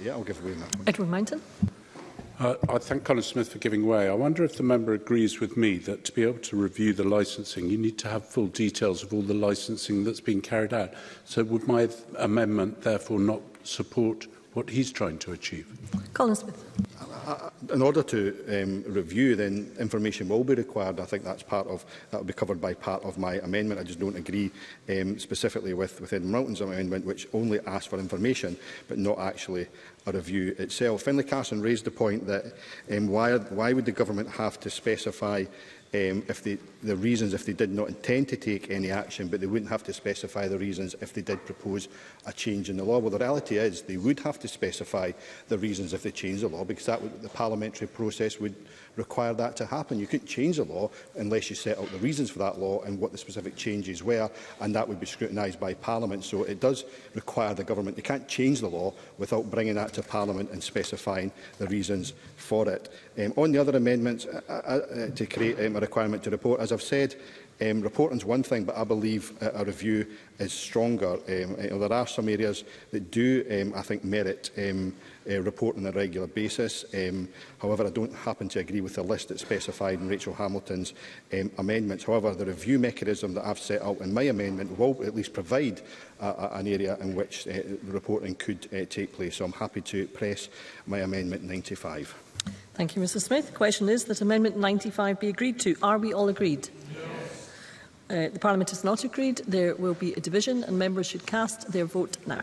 Yeah, I'll give away my Edward Moulton. Uh, I thank Colin Smith for giving way. I wonder if the member agrees with me that to be able to review the licensing, you need to have full details of all the licensing that's been carried out. So would my th amendment therefore not support what he's trying to achieve? Colin Smith. In order to um, review, then information will be required. I think that's part of that will be covered by part of my amendment. I just don't agree um, specifically with with Edmund Milton's amendment, which only asks for information but not actually a review itself. Finlay Carson raised the point that um, why, why would the government have to specify um, if they, the reasons if they did not intend to take any action, but they wouldn't have to specify the reasons if they did propose a change in the law. Well, the reality is they would have to specify the reasons if they change the law, because that would, the parliamentary process would require that to happen. You couldn't change the law unless you set out the reasons for that law and what the specific changes were, and that would be scrutinised by Parliament. So it does require the government. They can't change the law without bringing that to Parliament and specifying the reasons for it. Um, on the other amendments uh, uh, uh to create um, a requirement to report, as I've said, Um, reporting's one thing, but I believe uh, a review is stronger. Um, uh, there are some areas that do, um, I think, merit um, uh, eh, report on a regular basis. Um, however, I don't happen to agree with the list that's specified in Rachel Hamilton's um, amendments. However, the review mechanism that I've set out in my amendment will at least provide a, a, an area in which uh, the reporting could uh, take place. So I'm happy to press my amendment 95. Thank you, Mr Smith. The question is that Amendment 95 be agreed to. Are we all agreed? Yes. Uh, the Parliament is not agreed. There will be a division and members should cast their vote now.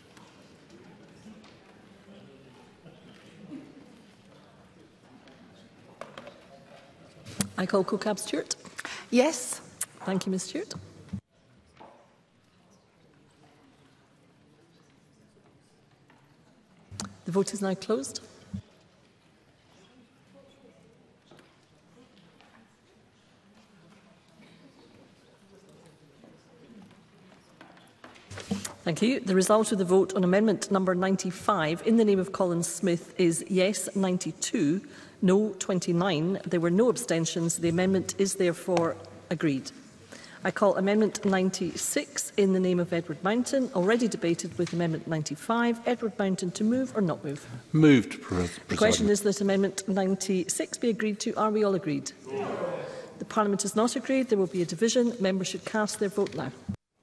I call Cookab Stewart. Yes. Thank you, Ms Stewart. The vote is now closed. Thank you. The result of the vote on amendment number 95 in the name of Colin Smith is yes 92, no 29. There were no abstentions. The amendment is therefore agreed. I call Amendment 96 in the name of Edward Mountain, already debated with Amendment 95. Edward Mountain to move or not move? Moved, President. The question is that Amendment 96 be agreed to. Are we all agreed? Yes. The Parliament has not agreed. There will be a division. Members should cast their vote now.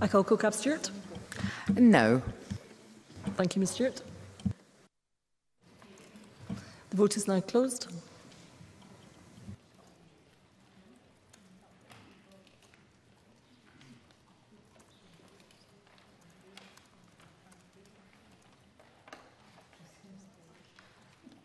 I call Cocab-Stewart. No. Thank you, Ms Stewart. The vote is now closed.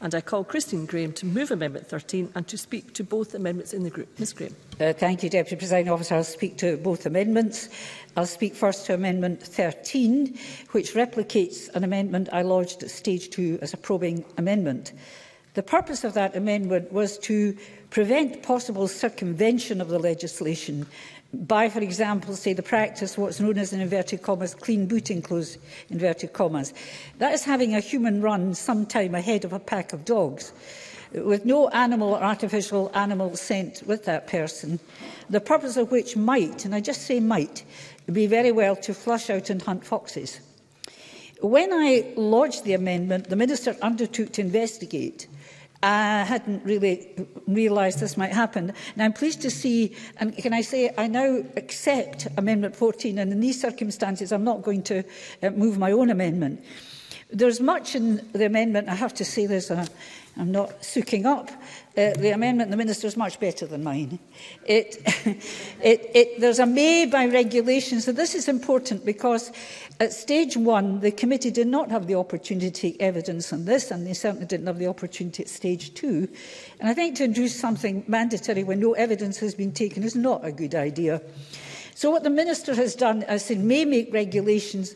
And I call Christine Graham to move Amendment 13 and to speak to both amendments in the group. Ms Graham. Uh, thank you, Deputy Presiding Officer. I'll speak to both amendments. I'll speak first to Amendment 13, which replicates an amendment I lodged at Stage 2 as a probing amendment. The purpose of that amendment was to prevent possible circumvention of the legislation by, for example, say the practice what's known as an inverted commas clean booting close inverted commas. That is having a human run sometime ahead of a pack of dogs with no animal or artificial animal scent with that person, the purpose of which might, and I just say might, be very well to flush out and hunt foxes. When I lodged the amendment, the Minister undertook to investigate – I hadn't really realised this might happen. And I'm pleased to see, and um, can I say, I now accept Amendment 14, and in these circumstances, I'm not going to uh, move my own amendment. There's much in the amendment, I have to say this, and uh, I'm not sucking up. Uh, the amendment, the minister is much better than mine. It, it, it, there's a may by regulation, so this is important because at stage one, the committee did not have the opportunity evidence on this, and they certainly didn't have the opportunity at stage two. And I think to introduce something mandatory when no evidence has been taken is not a good idea. So what the minister has done as in may make regulations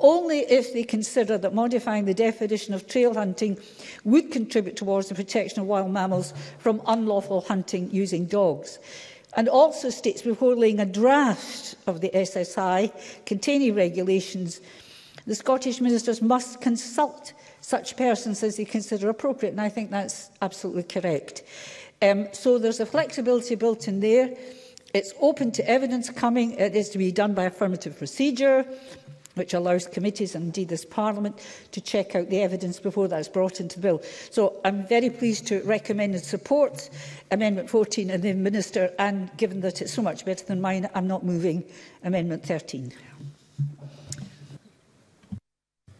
only if they consider that modifying the definition of trail hunting would contribute towards the protection of wild mammals from unlawful hunting using dogs. And also states before laying a draft of the SSI containing regulations, the Scottish ministers must consult such persons as they consider appropriate. And I think that's absolutely correct. Um, so there's a flexibility built in there. It's open to evidence coming. It is to be done by affirmative procedure, which allows committees and indeed this Parliament to check out the evidence before that is brought into the bill. So I'm very pleased to recommend and support Amendment 14 and the Minister and given that it's so much better than mine, I'm not moving Amendment 13.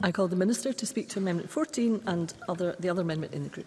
I call the Minister to speak to Amendment 14 and other, the other amendment in the group.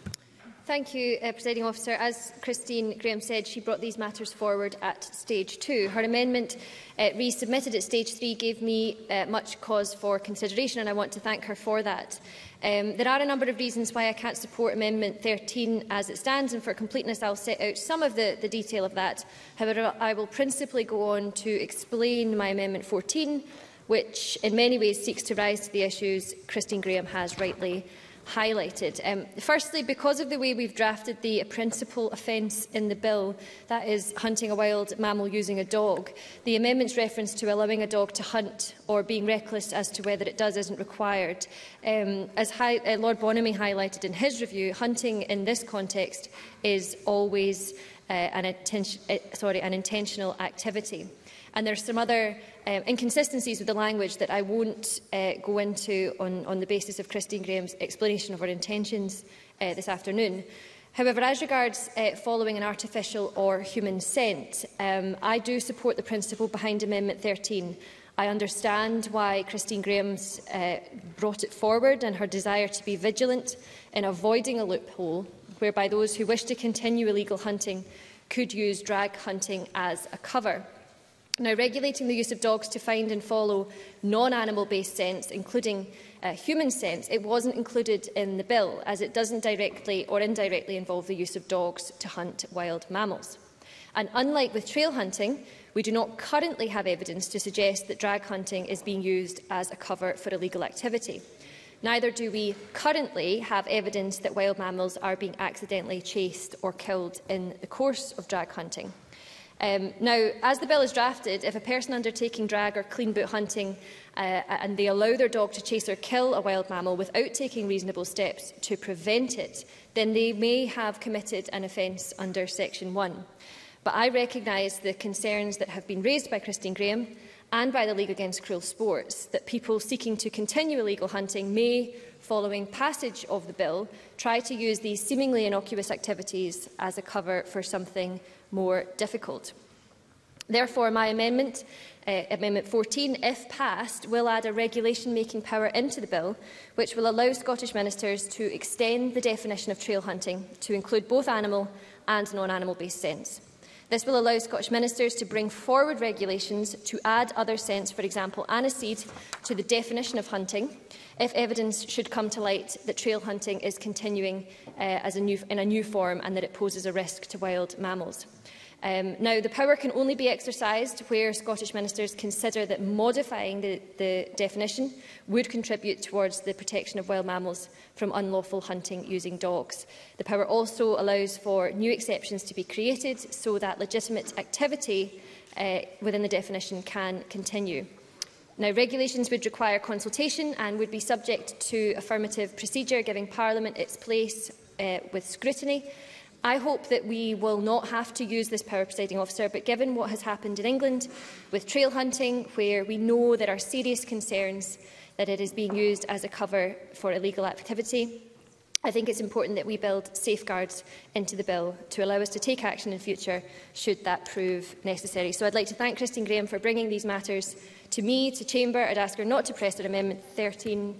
Thank you, uh, Presiding Officer. As Christine Graham said, she brought these matters forward at stage 2. Her amendment uh, resubmitted at stage 3 gave me uh, much cause for consideration, and I want to thank her for that. Um, there are a number of reasons why I can't support Amendment 13 as it stands, and for completeness I'll set out some of the, the detail of that. However, I will principally go on to explain my Amendment 14, which in many ways seeks to rise to the issues Christine Graham has rightly highlighted. Um, firstly, because of the way we've drafted the principal offence in the bill, that is hunting a wild mammal using a dog, the amendment's reference to allowing a dog to hunt or being reckless as to whether it does isn't required. Um, as high, uh, Lord Bonamy highlighted in his review, hunting in this context is always uh, an, uh, sorry, an intentional activity. And there are some other um, inconsistencies with the language that I won't uh, go into on, on the basis of Christine Graham's explanation of her intentions uh, this afternoon. However, as regards uh, following an artificial or human scent, um, I do support the principle behind Amendment 13. I understand why Christine Graham's uh, brought it forward and her desire to be vigilant in avoiding a loophole whereby those who wish to continue illegal hunting could use drag hunting as a cover. Now, regulating the use of dogs to find and follow non-animal-based scents, including uh, human scents, it wasn't included in the bill, as it doesn't directly or indirectly involve the use of dogs to hunt wild mammals. And unlike with trail hunting, we do not currently have evidence to suggest that drag hunting is being used as a cover for illegal activity. Neither do we currently have evidence that wild mammals are being accidentally chased or killed in the course of drag hunting. Um, now, as the bill is drafted, if a person undertaking drag or clean boot hunting uh, and they allow their dog to chase or kill a wild mammal without taking reasonable steps to prevent it, then they may have committed an offence under Section 1. But I recognise the concerns that have been raised by Christine Graham and by the League Against Cruel Sports that people seeking to continue illegal hunting may, following passage of the bill, try to use these seemingly innocuous activities as a cover for something more difficult. Therefore, my amendment, uh, Amendment 14, if passed, will add a regulation-making power into the bill, which will allow Scottish ministers to extend the definition of trail hunting to include both animal and non-animal-based scents. This will allow Scottish ministers to bring forward regulations to add other scents, for example aniseed, to the definition of hunting, if evidence should come to light that trail hunting is continuing uh, as a new, in a new form and that it poses a risk to wild mammals. Um, now, the power can only be exercised where Scottish ministers consider that modifying the, the definition would contribute towards the protection of wild mammals from unlawful hunting using dogs. The power also allows for new exceptions to be created so that legitimate activity uh, within the definition can continue. Now, regulations would require consultation and would be subject to affirmative procedure, giving Parliament its place uh, with scrutiny I hope that we will not have to use this power, presiding officer, but given what has happened in England with trail hunting, where we know there are serious concerns that it is being used as a cover for illegal activity, I think it's important that we build safeguards into the bill to allow us to take action in future should that prove necessary. So I'd like to thank Christine Graham for bringing these matters to me, to Chamber. I'd ask her not to press her Amendment 13.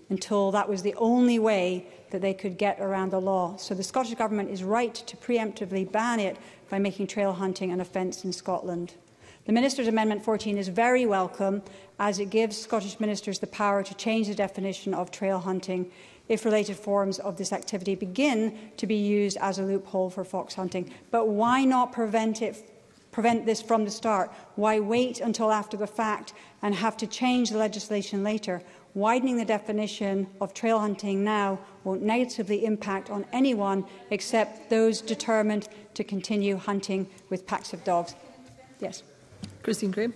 until that was the only way that they could get around the law. So the Scottish Government is right to preemptively ban it by making trail hunting an offence in Scotland. The Minister's Amendment 14 is very welcome as it gives Scottish ministers the power to change the definition of trail hunting if related forms of this activity begin to be used as a loophole for fox hunting. But why not prevent it prevent this from the start? Why wait until after the fact and have to change the legislation later? widening the definition of trail hunting now won't negatively impact on anyone except those determined to continue hunting with packs of dogs. Yes. Christine Graham.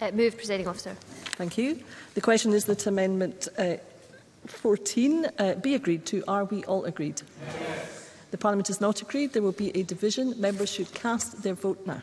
Uh, move, Presiding Officer. Thank you. The question is that Amendment uh, 14 uh, be agreed to. Are we all agreed? Yes. The Parliament is not agreed. There will be a division. Members should cast their vote now.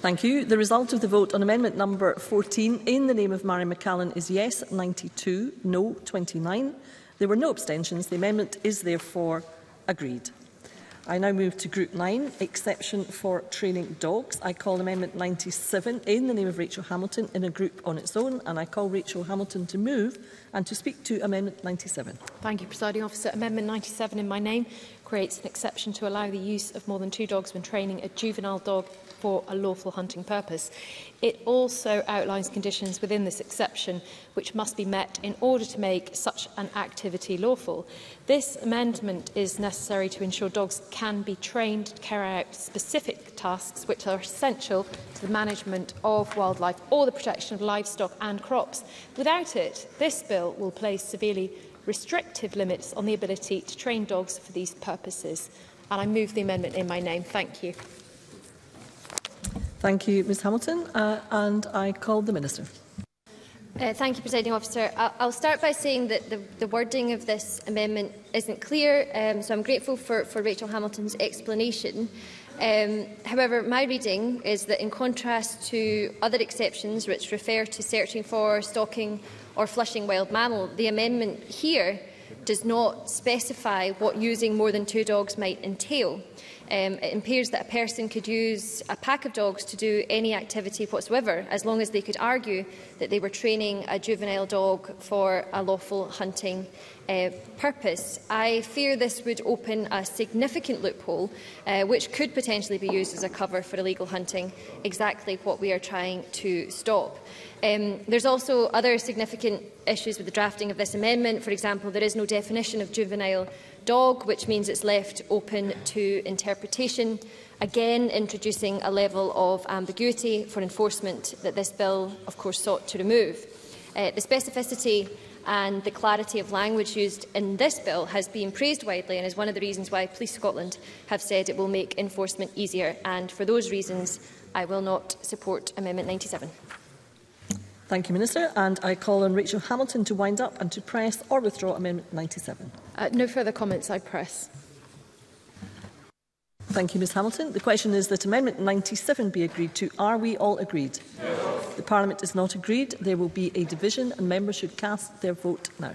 Thank you. The result of the vote on amendment number 14 in the name of Mary McCallan is yes 92, no 29. There were no abstentions. The amendment is therefore agreed. I now move to Group 9, Exception for Training Dogs. I call Amendment 97 in the name of Rachel Hamilton in a group on its own, and I call Rachel Hamilton to move and to speak to Amendment 97. Thank you, Presiding Officer. Amendment 97 in my name creates an exception to allow the use of more than two dogs when training a juvenile dog for a lawful hunting purpose. It also outlines conditions within this exception which must be met in order to make such an activity lawful. This amendment is necessary to ensure dogs can be trained to carry out specific tasks which are essential to the management of wildlife or the protection of livestock and crops. Without it, this bill will place severely restrictive limits on the ability to train dogs for these purposes. And I move the amendment in my name. Thank you. Thank you, Ms Hamilton. Uh, and I call the Minister. Uh, thank you, Presiding Officer. I'll, I'll start by saying that the, the, wording of this amendment isn't clear, um, so I'm grateful for, for Rachel Hamilton's explanation. Um, however, my reading is that in contrast to other exceptions which refer to searching for, stalking or flushing wild mammal, the amendment here does not specify what using more than two dogs might entail. Um, it appears that a person could use a pack of dogs to do any activity whatsoever, as long as they could argue that they were training a juvenile dog for a lawful hunting uh, purpose. I fear this would open a significant loophole uh, which could potentially be used as a cover for illegal hunting, exactly what we are trying to stop. Um, there's also other significant issues with the drafting of this amendment. For example, there is no definition of juvenile dog, which means it's left open to interpretation, again introducing a level of ambiguity for enforcement that this bill, of course, sought to remove. Uh, the specificity and the clarity of language used in this bill has been praised widely and is one of the reasons why Police Scotland have said it will make enforcement easier. And for those reasons, I will not support Amendment 97. Thank you, Minister. And I call on Rachel Hamilton to wind up and to press or withdraw Amendment 97. Uh, no further comments. I press. Thank you, Ms Hamilton. The question is that Amendment 97 be agreed to. Are we all agreed? Yes. The Parliament is not agreed. There will be a division and members should cast their vote now.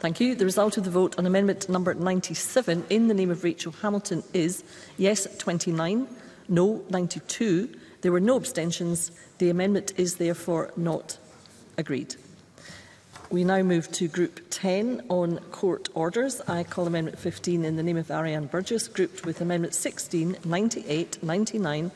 Thank you. The result of the vote on amendment number 97 in the name of Rachel Hamilton is yes 29, no 92. There were no abstentions. The amendment is therefore not agreed. We now move to Group 10 on court orders. I call Amendment 15 in the name of Ariane Burgess, grouped with Amendment 16, 98, 99,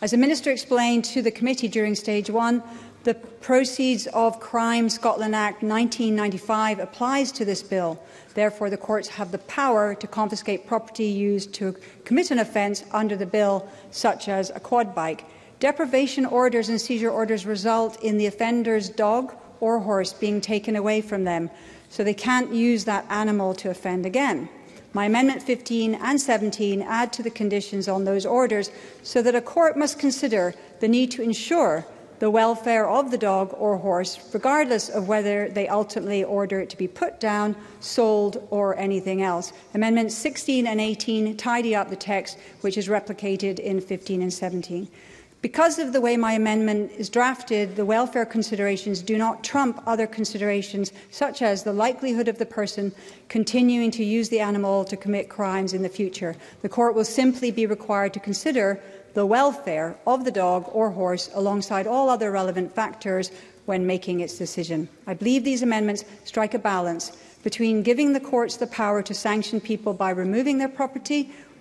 As the Minister explained to the committee during Stage 1, the Proceeds of Crime Scotland Act 1995 applies to this bill. Therefore, the courts have the power to confiscate property used to commit an offence under the bill, such as a quad bike. Deprivation orders and seizure orders result in the offender's dog or horse being taken away from them so they can't use that animal to offend again. My Amendment 15 and 17 add to the conditions on those orders so that a court must consider the need to ensure the welfare of the dog or horse, regardless of whether they ultimately order it to be put down, sold, or anything else. Amendments 16 and 18 tidy up the text, which is replicated in 15 and 17. Because of the way my amendment is drafted, the welfare considerations do not trump other considerations, such as the likelihood of the person continuing to use the animal to commit crimes in the future. The court will simply be required to consider the welfare of the dog or horse alongside all other relevant factors when making its decision. I believe these amendments strike a balance between giving the courts the power to sanction people by removing their property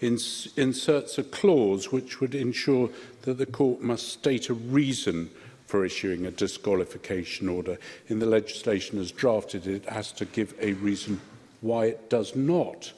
ins inserts a clause which would ensure that the Court must state a reason for issuing a disqualification order. In the legislation as drafted, it has to give a reason why it does not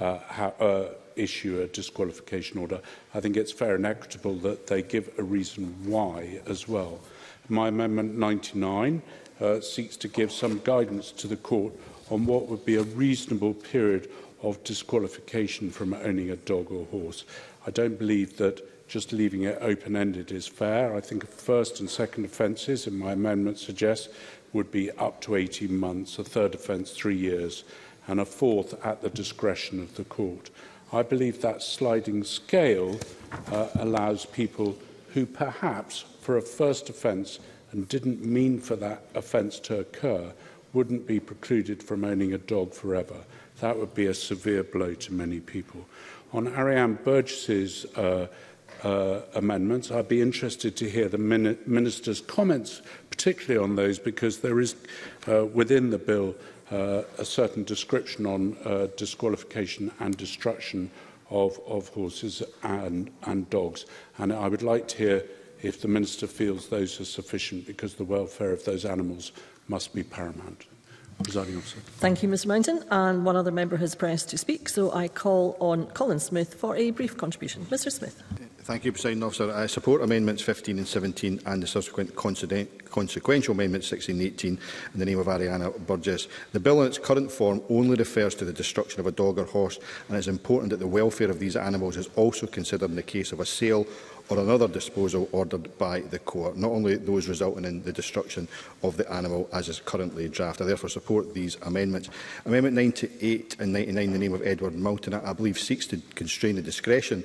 uh, uh, issue a disqualification order, I think it's fair and equitable that they give a reason why as well. My Amendment 99 uh, seeks to give some guidance to the court on what would be a reasonable period of disqualification from owning a dog or horse. I don't believe that just leaving it open-ended is fair. I think first and second offences, in my amendment suggests, would be up to 18 months, a third offence three years, and a fourth at the discretion of the court. I believe that sliding scale uh, allows people who perhaps for a first offence and didn't mean for that offence to occur wouldn't be precluded from owning a dog forever. That would be a severe blow to many people. On Ariane Burgess's uh, uh, amendments, I'd be interested to hear the Minister's comments, particularly on those, because there is uh, within the bill uh, a certain description on uh, disqualification and destruction of, of horses and, and dogs. And I would like to hear if the Minister feels those are sufficient because the welfare of those animals must be paramount. Presiding officer. Thank you, Mr Mountain. And one other member has pressed to speak, so I call on Colin Smith for a brief contribution. Mr Smith. Thank you, President Officer. I support amendments 15 and 17 and the subsequent consequential amendments 16 and 18 in the name of Ariana Burgess. The bill in its current form only refers to the destruction of a dog or horse and it is important that the welfare of these animals is also considered in the case of a sale or another disposal ordered by the court, not only those resulting in the destruction of the animal as is currently drafted. I therefore support these amendments. Amendment 98 and 99 in the name of Edward Moulton, I believe, seeks to constrain the discretion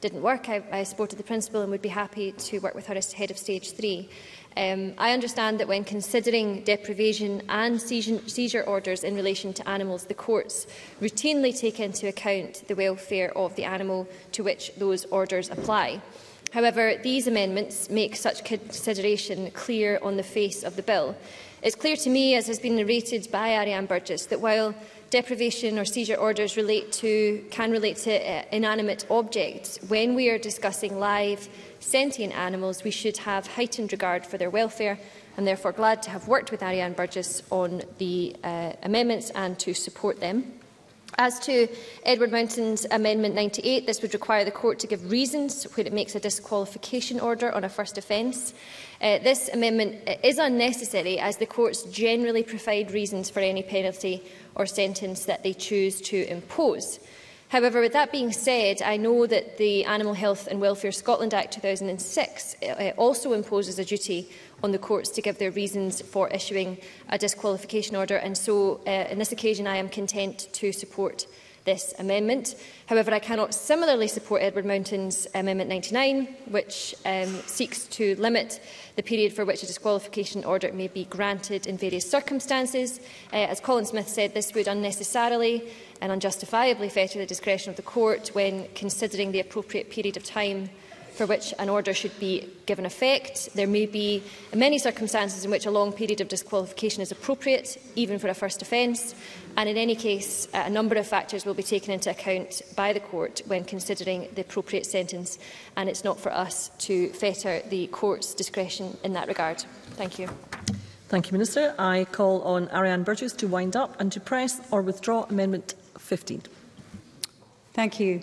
didn't work. I, I supported the principal and would be happy to work with her as head of stage three. Um, I understand that when considering deprivation and seizure orders in relation to animals, the courts routinely take into account the welfare of the animal to which those orders apply. However, these amendments make such consideration clear on the face of the bill. It's clear to me, as has been narrated by Ariane Burgess, that while deprivation or seizure orders relate to can relate to uh, inanimate objects. When we are discussing live sentient animals, we should have heightened regard for their welfare. and therefore glad to have worked with Ariane Burgess on the uh, amendments and to support them. As to Edward Mountain's Amendment 98, this would require the court to give reasons when it makes a disqualification order on a first offence. Uh, this amendment is unnecessary as the courts generally provide reasons for any penalty or sentence that they choose to impose. However, with that being said, I know that the Animal Health and Welfare Scotland Act 2006 uh, uh, also imposes a duty on the courts to give their reasons for issuing a disqualification order. And so, uh, on this occasion, I am content to support this amendment. However, I cannot similarly support Edward Mountain's Amendment 99, which um, seeks to limit the period for which a disqualification order may be granted in various circumstances. Uh, as Colin Smith said, this would unnecessarily and unjustifiably fetter the discretion of the court when considering the appropriate period of time for which an order should be given effect. There may be many circumstances in which a long period of disqualification is appropriate, even for a first offence, and in any case, a number of factors will be taken into account by the court when considering the appropriate sentence, and it's not for us to fetter the court's discretion in that regard. Thank you. Thank you, Minister. I call on Ariane Burgess to wind up and to press or withdraw Amendment 15 Thank you.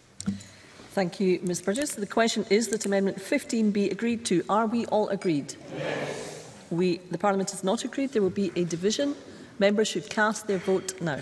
Thank you, Ms Burgess. The question is that Amendment 15 be agreed to. Are we all agreed? Yes. We, the Parliament is not agreed. There will be a division. Members should cast their vote now.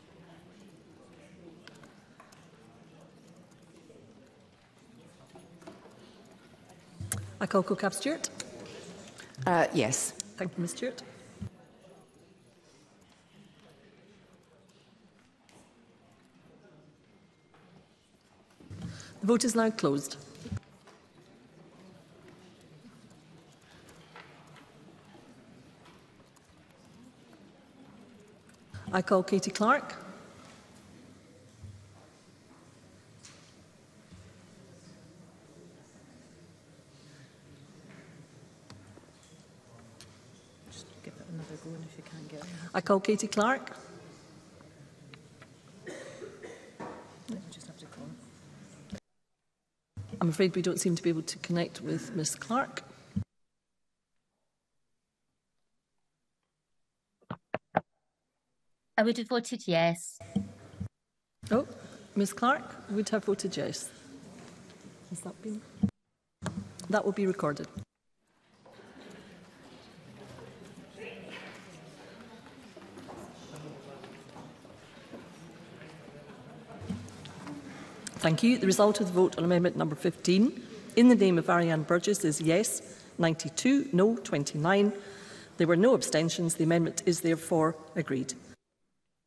Akolko Cab-Stewart? Uh, yes. Thank you, Ms Stewart. The vote is now closed. I call Katie Clark. call Katie Clark. I'm afraid we don't seem to be able to connect with Ms Clark. I would have voted yes. Oh, Ms Clark would have voted yes. Has that been? That will be recorded. Thank you. The result of the vote on amendment number 15 in the name of Ariane Burgess is yes 92, no 29. There were no abstentions. The amendment is therefore agreed.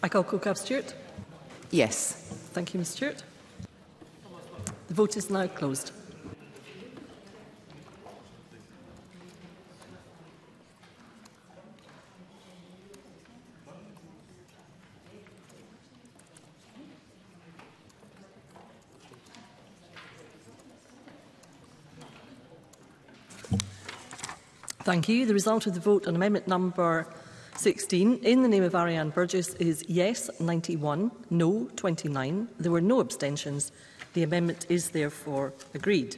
I Akelko Cab-Stewart? Yes. Thank you, Ms Stewart. The vote is now closed. Thank you. The result of the vote on amendment number 16, in the name of Ariane Burgess is yes 91, no 29. There were no abstentions. The amendment is therefore agreed.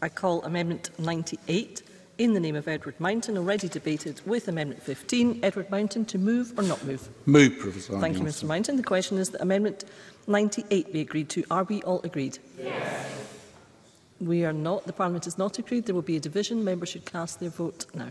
I call Amendment 98 in the name of Edward Mountain, already debated with Amendment 15. Edward Mountain to move or not move? Move, Professor. Thank you, Mr Mountain. The question is that Amendment 98 be agreed to. Are we all agreed? Yes. We are not. The Parliament is not agreed. There will be a division. Members should cast their vote now.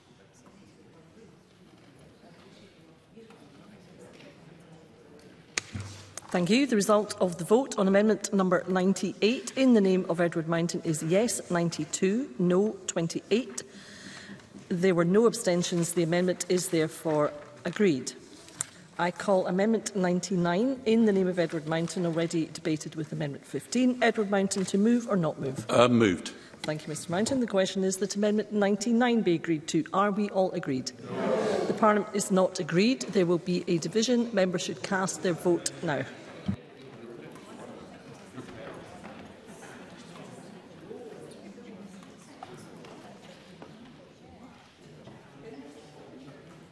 Thank you. The result of the vote on amendment number 98 in the name of Edward Mountain is yes 92, no 28. There were no abstentions. The amendment is therefore agreed. I call amendment 99 in the name of Edward Mountain, already debated with amendment 15. Edward Mountain to move or not move? Uh, moved. Thank you, Mr Mountain. The question is that Amendment 99 be agreed to. Are we all agreed? No. The Parliament is not agreed. There will be a division. Members should cast their vote now.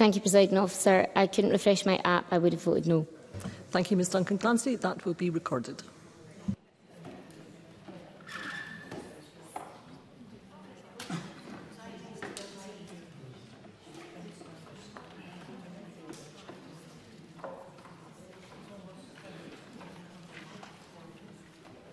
Thank you, President Officer. I couldn't refresh my app. I would have voted no. Thank you, Ms Duncan Clancy. That will be recorded.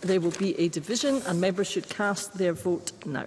There will be a division and members should cast their vote now.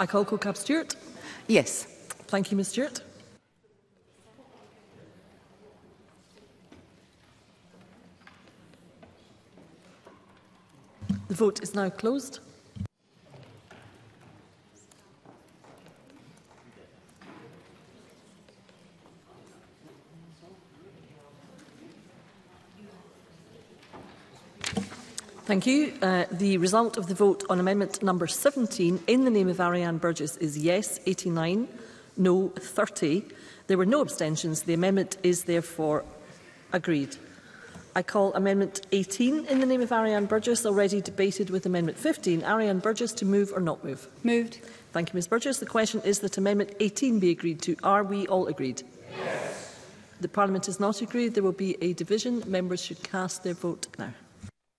I call Cocab Stewart. Yes. Thank you, Ms Stewart. The vote is now closed. Thank you. Uh, the result of the vote on amendment number 17 in the name of Ariane Burgess is yes 89, no 30. There were no abstentions. The amendment is therefore agreed. I call Amendment 18 in the name of Ariane Burgess, already debated with Amendment 15. Ariane Burgess to move or not move? Moved. Thank you, Ms Burgess. The question is that Amendment 18 be agreed to. Are we all agreed? Yes. The Parliament is not agreed. There will be a division. Members should cast their vote now.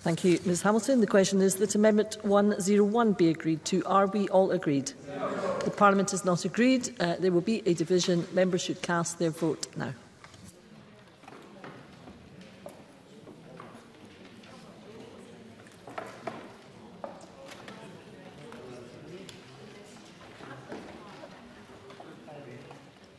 Thank you, Ms Hamilton. The question is that Amendment 101 be agreed to. Are we all agreed? No. The Parliament is not agreed. Uh, there will be a division. Members should cast their vote now.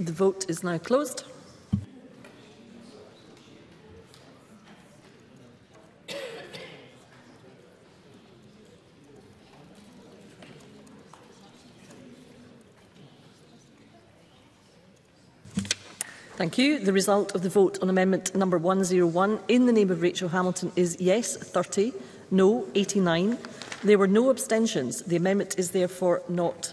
The vote is now closed. Thank you. The result of the vote on amendment number 101 in the name of Rachel Hamilton is yes 30, no 89, There were no abstentions. The amendment is therefore not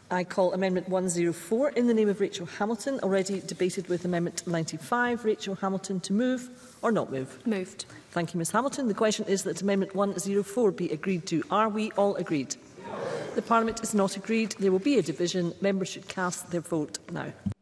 I call Amendment 104 in the name of Rachel Hamilton, already debated with Amendment 95. Rachel Hamilton to move or not move? Moved. Thank you, Ms Hamilton. The question is that Amendment 104 be agreed to. Are we all agreed? the Parliament is not agreed, there will be a division. Members should cast their vote now.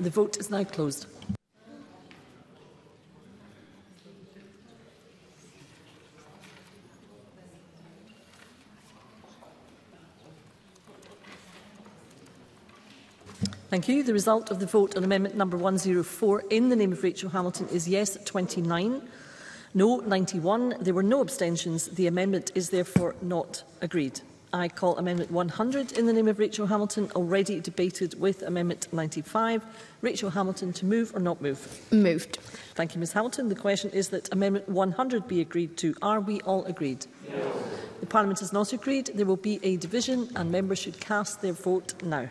The vote is now closed. Thank you. The result of the vote on amendment number 104 in the name of Rachel Hamilton is yes 29. No, 91. There were no abstentions. The amendment is therefore not agreed. I call Amendment 100 in the name of Rachel Hamilton, already debated with Amendment 95. Rachel Hamilton to move or not move? Moved. Thank you, Ms Hamilton. The question is that Amendment 100 be agreed to. Are we all agreed? Yes. The Parliament has not agreed. There will be a division and members should cast their vote now.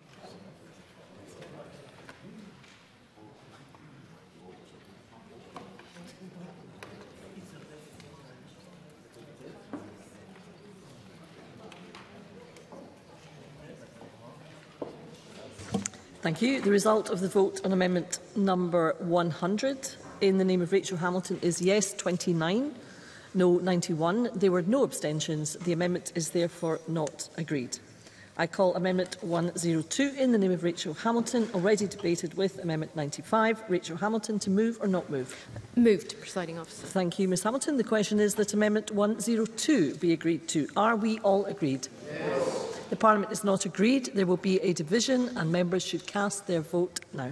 Thank you. The result of the vote on amendment number 100 in the name of Rachel Hamilton is yes 29 no 91. There were no abstentions. The amendment is therefore not agreed. I call Amendment 102 in the name of Rachel Hamilton, already debated with Amendment 95. Rachel Hamilton, to move or not move? Moved, Presiding Officer. Thank you, Ms Hamilton. The question is that Amendment 102 be agreed to. Are we all agreed? Yes. The Parliament is not agreed. There will be a division and members should cast their vote now.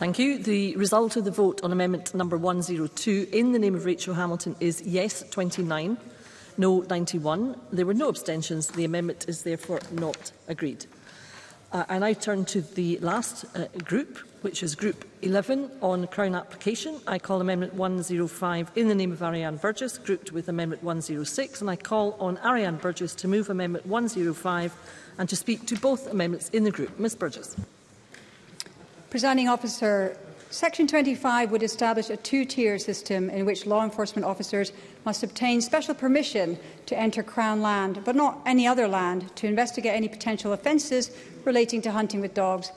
Thank you. The result of the vote on amendment number 102 in the name of Rachel Hamilton is yes 29, no 91. There were no abstentions. The amendment is therefore not agreed. Uh, I now turn to the last uh, group, which is Group 11 on Crown application. I call Amendment 105 in the name of Ariane Burgess, grouped with Amendment 106, and I call on Ariane Burgess to move Amendment 105 and to speak to both amendments in the group. Ms Burgess. Presiding Officer, Section 25 would establish a two-tier system in which law enforcement officers must obtain special permission to enter Crown land, but not any other land, to investigate any potential offences relating to hunting with dogs.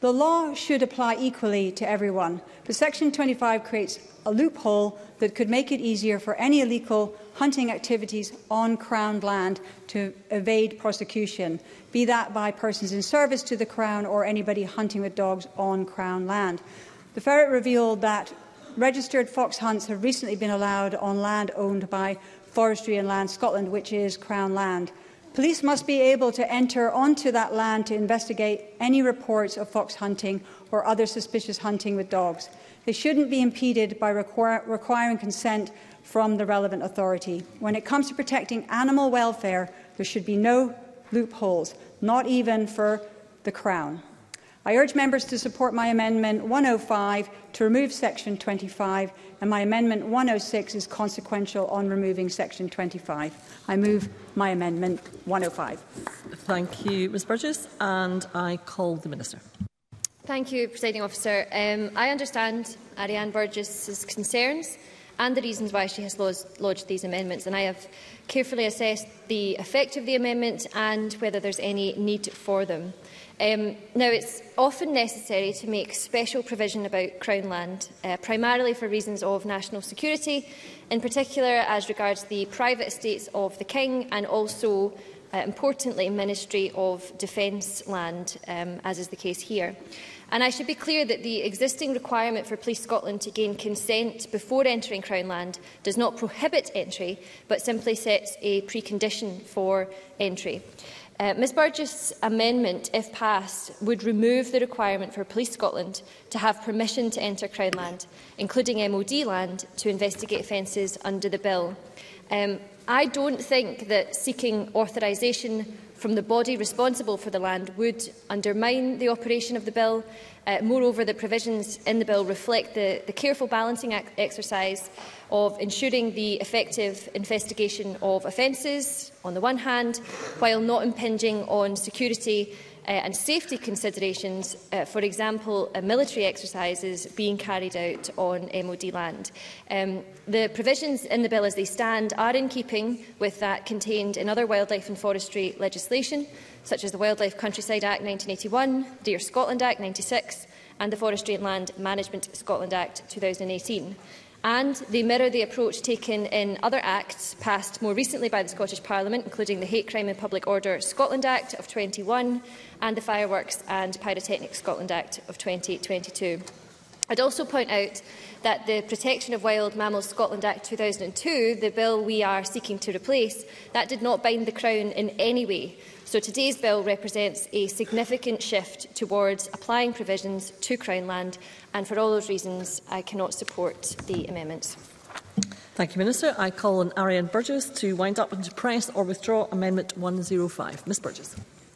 The law should apply equally to everyone, but Section 25 creates a loophole that could make it easier for any illegal hunting activities on Crown land to evade prosecution, be that by persons in service to the Crown or anybody hunting with dogs on Crown land. The ferret revealed that registered fox hunts have recently been allowed on land owned by Forestry and Land Scotland, which is Crown land. Police must be able to enter onto that land to investigate any reports of fox hunting or other suspicious hunting with dogs. They shouldn't be impeded by requir requiring consent from the relevant authority. When it comes to protecting animal welfare, there should be no loopholes, not even for the Crown. I urge members to support my Amendment 105 to remove Section 25, and my Amendment 106 is consequential on removing Section 25. I move my Amendment 105. Thank you, Ms Burgess, and I call the Minister. Thank you, Presiding Officer. Um, I understand Ariane Burgess's concerns and the reasons why she has lodged these amendments, and I have carefully assessed the effect of the amendments and whether there's any need for them. Um, now, it's often necessary to make special provision about Crown land, uh, primarily for reasons of national security, in particular as regards the private estates of the King and also, uh, importantly, Ministry of Defence land, um, as is the case here. And I should be clear that the existing requirement for Police Scotland to gain consent before entering Crown land does not prohibit entry, but simply sets a precondition for entry. Uh, Ms Burgess' amendment, if passed, would remove the requirement for Police Scotland to have permission to enter Crown land, including MOD land, to investigate offences under the bill. Um, I don't think that seeking authorisation from the body responsible for the land would undermine the operation of the bill. Uh, moreover, the provisions in the bill reflect the, the careful balancing exercise of ensuring the effective investigation of offences on the one hand, while not impinging on security uh, and safety considerations, uh, for example, uh, military exercises being carried out on MOD land. Um, the provisions in the bill as they stand are in keeping with that contained in other wildlife and forestry legislation, such as the Wildlife Countryside Act 1981, Deer Scotland Act 96, and the Forestry and Land Management Scotland Act 2018 and they mirror the approach taken in other acts passed more recently by the Scottish Parliament, including the Hate Crime and Public Order Scotland Act of 21 and the Fireworks and Pyrotechnics Scotland Act of 2022. I'd also point out that the Protection of Wild Mammals Scotland Act 2002, the bill we are seeking to replace, that did not bind the Crown in any way So today's bill represents a significant shift towards applying provisions to Crown land and for all those reasons I cannot support the amendments. Thank you, Minister. I call on Ariane Burgess to wind up and to press or withdraw Amendment 105. Ms Burgess.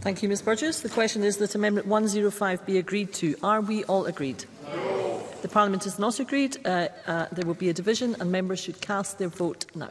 Thank you, Ms Burgess. The question is that Amendment 105 be agreed to. Are we all agreed? No. The Parliament is not agreed. Uh, uh, there will be a division and members should cast their vote now.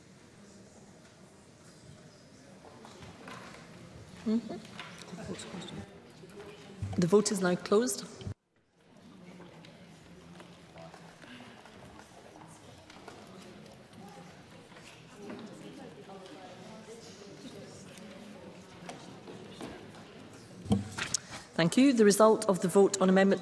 Mm -hmm. The vote is now closed. Thank you. The result of the vote on Amendment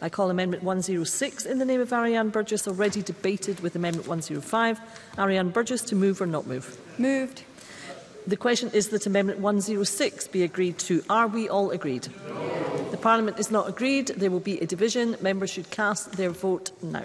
I call amendment 106 in the name of Ariane Burgess already debated with amendment 105. Ariane Burgess to move or not move? Moved. The question is that amendment 106 be agreed to. Are we all agreed? No. The Parliament is not agreed. There will be a division. Members should cast their vote now.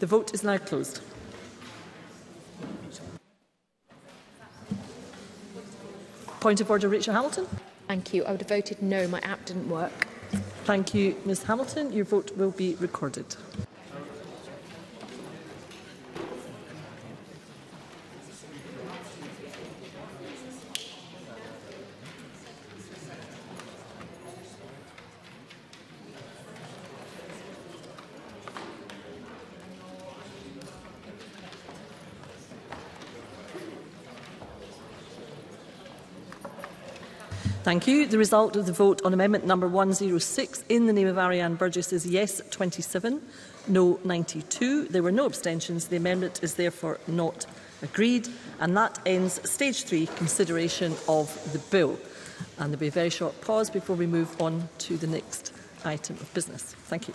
The vote is now closed. Point of order, Rachel Hamilton. Thank you. I would have voted no. My app didn't work. Thank you, Ms Hamilton. Your vote will be recorded. Thank you. The result of the vote on amendment number 106 in the name of Ariane Burgess is yes 27, no 92. There were no abstentions. The amendment is therefore not agreed. And that ends stage three consideration of the bill. And there'll be a very short pause before we move on to the next item of business. Thank you.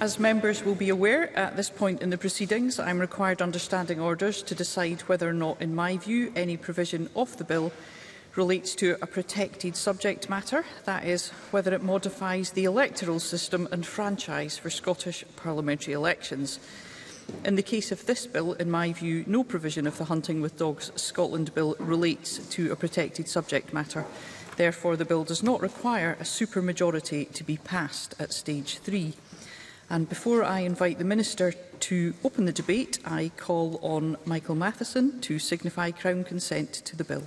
As members will be aware, at this point in the proceedings, I am required under standing orders to decide whether or not, in my view, any provision of the bill relates to a protected subject matter, that is, whether it modifies the electoral system and franchise for Scottish parliamentary elections. In the case of this bill, in my view, no provision of the Hunting with Dogs Scotland Bill relates to a protected subject matter. Therefore, the bill does not require a supermajority to be passed at stage three. And before I invite the Minister to open the debate, I call on Michael Matheson to signify Crown consent to the bill.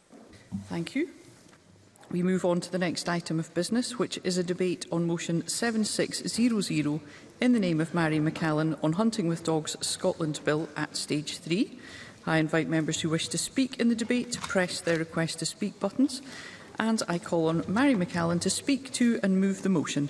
Thank you. We move on to the next item of business, which is a debate on motion 7600 in the name of Mary McCallan on Hunting with Dogs Scotland Bill at Stage 3. I invite members who wish to speak in the debate to press their request to speak buttons. And I call on Mary McCallan to speak to and move the motion.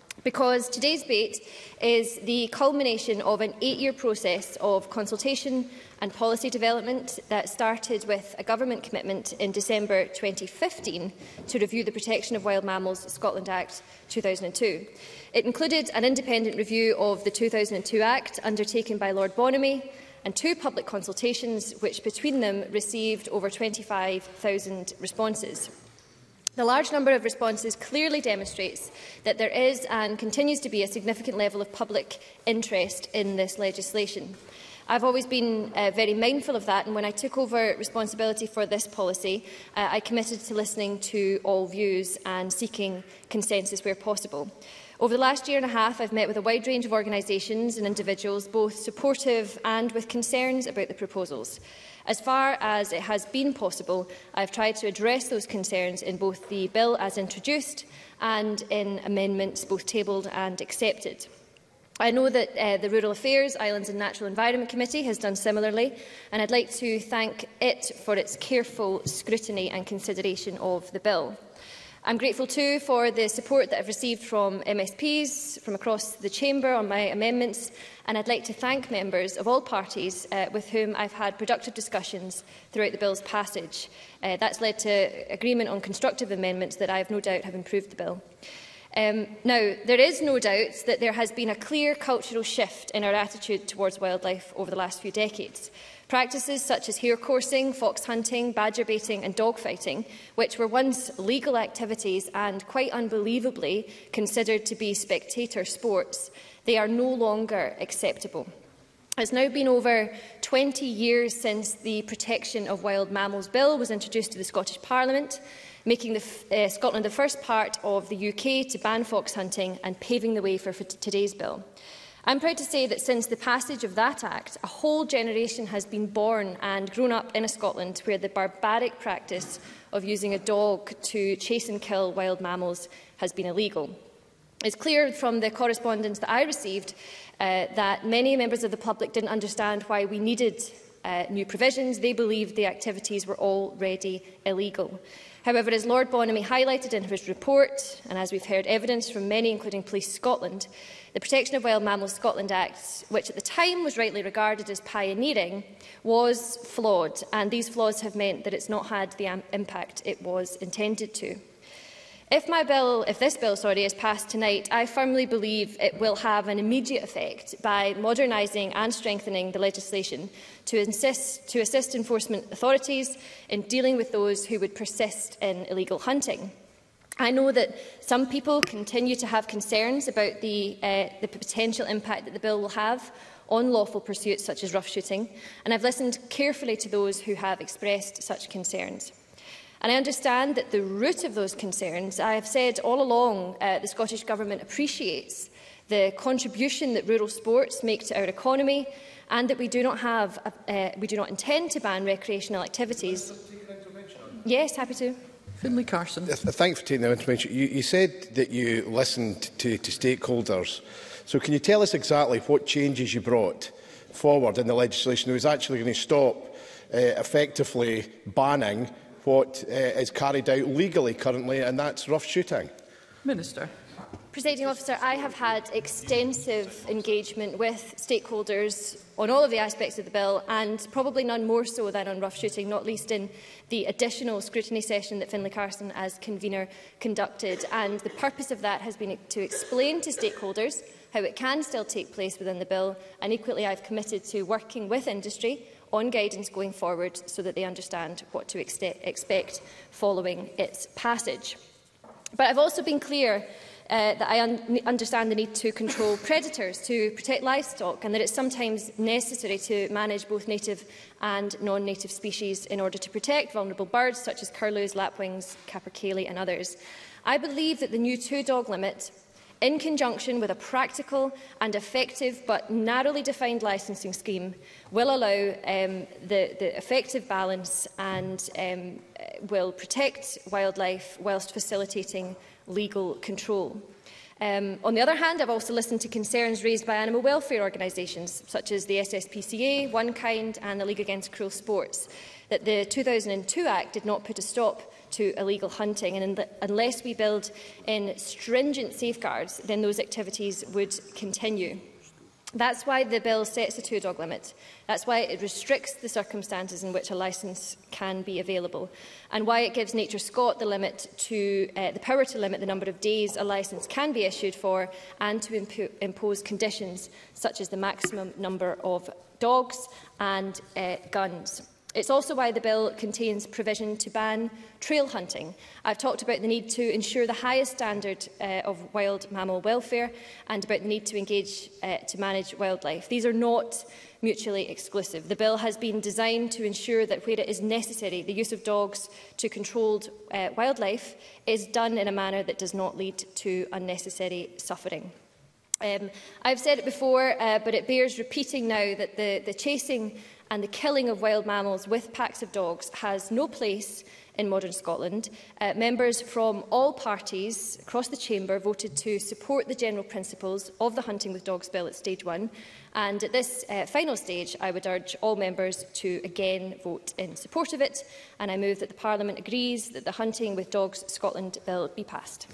because today's debate is the culmination of an eight-year process of consultation and policy development that started with a government commitment in December 2015 to review the Protection of Wild Mammals Scotland Act 2002. It included an independent review of the 2002 Act undertaken by Lord Bonamy and two public consultations which between them received over 25,000 responses. The large number of responses clearly demonstrates that there is and continues to be a significant level of public interest in this legislation. I've always been uh, very mindful of that and when I took over responsibility for this policy uh, I committed to listening to all views and seeking consensus where possible. Over the last year and a half, I've met with a wide range of organisations and individuals, both supportive and with concerns about the proposals. As far as it has been possible, I've tried to address those concerns in both the bill as introduced and in amendments both tabled and accepted. I know that uh, the Rural Affairs, Islands and Natural Environment Committee has done similarly, and I'd like to thank it for its careful scrutiny and consideration of the bill. I'm grateful too for the support that I've received from MSPs from across the Chamber on my amendments and I'd like to thank members of all parties uh, with whom I've had productive discussions throughout the bill's passage. Uh, that's led to agreement on constructive amendments that I have no doubt have improved the bill. Um, now, there is no doubt that there has been a clear cultural shift in our attitude towards wildlife over the last few decades. Practices such as hare coursing, fox hunting, badger baiting and dog fighting, which were once legal activities and quite unbelievably considered to be spectator sports, they are no longer acceptable. It's now been over 20 years since the Protection of Wild Mammals Bill was introduced to the Scottish Parliament, making the, uh, Scotland the first part of the UK to ban fox hunting and paving the way for, for today's bill. I'm proud to say that since the passage of that Act, a whole generation has been born and grown up in a Scotland where the barbaric practice of using a dog to chase and kill wild mammals has been illegal. It's clear from the correspondence that I received uh, that many members of the public didn't understand why we needed uh, new provisions. They believed the activities were already illegal. However, as Lord Bonamy highlighted in his report, and as we've heard evidence from many, including Police Scotland, The Protection of Wild Mammals Scotland Act, which at the time was rightly regarded as pioneering, was flawed, and these flaws have meant that it's not had the impact it was intended to. If my bill, if this bill, sorry, is passed tonight, I firmly believe it will have an immediate effect by modernising and strengthening the legislation to, insist, to assist enforcement authorities in dealing with those who would persist in illegal hunting. I know that some people continue to have concerns about the, uh, the potential impact that the bill will have on lawful pursuits such as rough shooting, and I've listened carefully to those who have expressed such concerns. And I understand that the root of those concerns, I have said all along uh, the Scottish Government appreciates the contribution that rural sports make to our economy and that we do not have, a, uh, we do not intend to ban recreational activities. Yes, happy to. Finlay Carson. Thanks for taking the information. You, you said that you listened to, to stakeholders. So can you tell us exactly what changes you brought forward in the legislation that was actually going to stop uh, effectively banning what uh, is carried out legally currently, and that's rough shooting? Minister. Presiding officer, I have had extensive engagement with stakeholders on all of the aspects of the bill and probably none more so than on rough shooting, not least in the additional scrutiny session that Finlay Carson as convener conducted. And the purpose of that has been to explain to stakeholders how it can still take place within the bill and equally I've committed to working with industry on guidance going forward so that they understand what to expect following its passage. But I've also been clear uh, that I un understand the need to control predators to protect livestock and that it's sometimes necessary to manage both native and non-native species in order to protect vulnerable birds such as curlews, lapwings, capercaillie and others. I believe that the new two-dog limit in conjunction with a practical and effective but narrowly defined licensing scheme will allow um, the, the effective balance and um, uh, will protect wildlife whilst facilitating legal control. Um, on the other hand, I've also listened to concerns raised by animal welfare organisations, such as the SSPCA, One Kind and the League Against Cruel Sports, that the 2002 Act did not put a stop to illegal hunting. And the, unless we build in stringent safeguards, then those activities would continue. That's why the bill sets a two-dog limit. That's why it restricts the circumstances in which a licence can be available and why it gives Nature Scot the, limit to, uh, the power to limit the number of days a licence can be issued for and to imp impose conditions such as the maximum number of dogs and uh, guns. It's also why the bill contains provision to ban trail hunting. I've talked about the need to ensure the highest standard uh, of wild mammal welfare and about the need to engage uh, to manage wildlife. These are not mutually exclusive. The bill has been designed to ensure that where it is necessary, the use of dogs to controlled uh, wildlife is done in a manner that does not lead to unnecessary suffering. Um, I've said it before, uh, but it bears repeating now that the, the chasing and the killing of wild mammals with packs of dogs has no place in modern Scotland. Uh, members from all parties across the chamber voted to support the general principles of the Hunting with Dogs Bill at stage one. And at this uh, final stage, I would urge all members to again vote in support of it. And I move that the Parliament agrees that the Hunting with Dogs Scotland Bill be passed.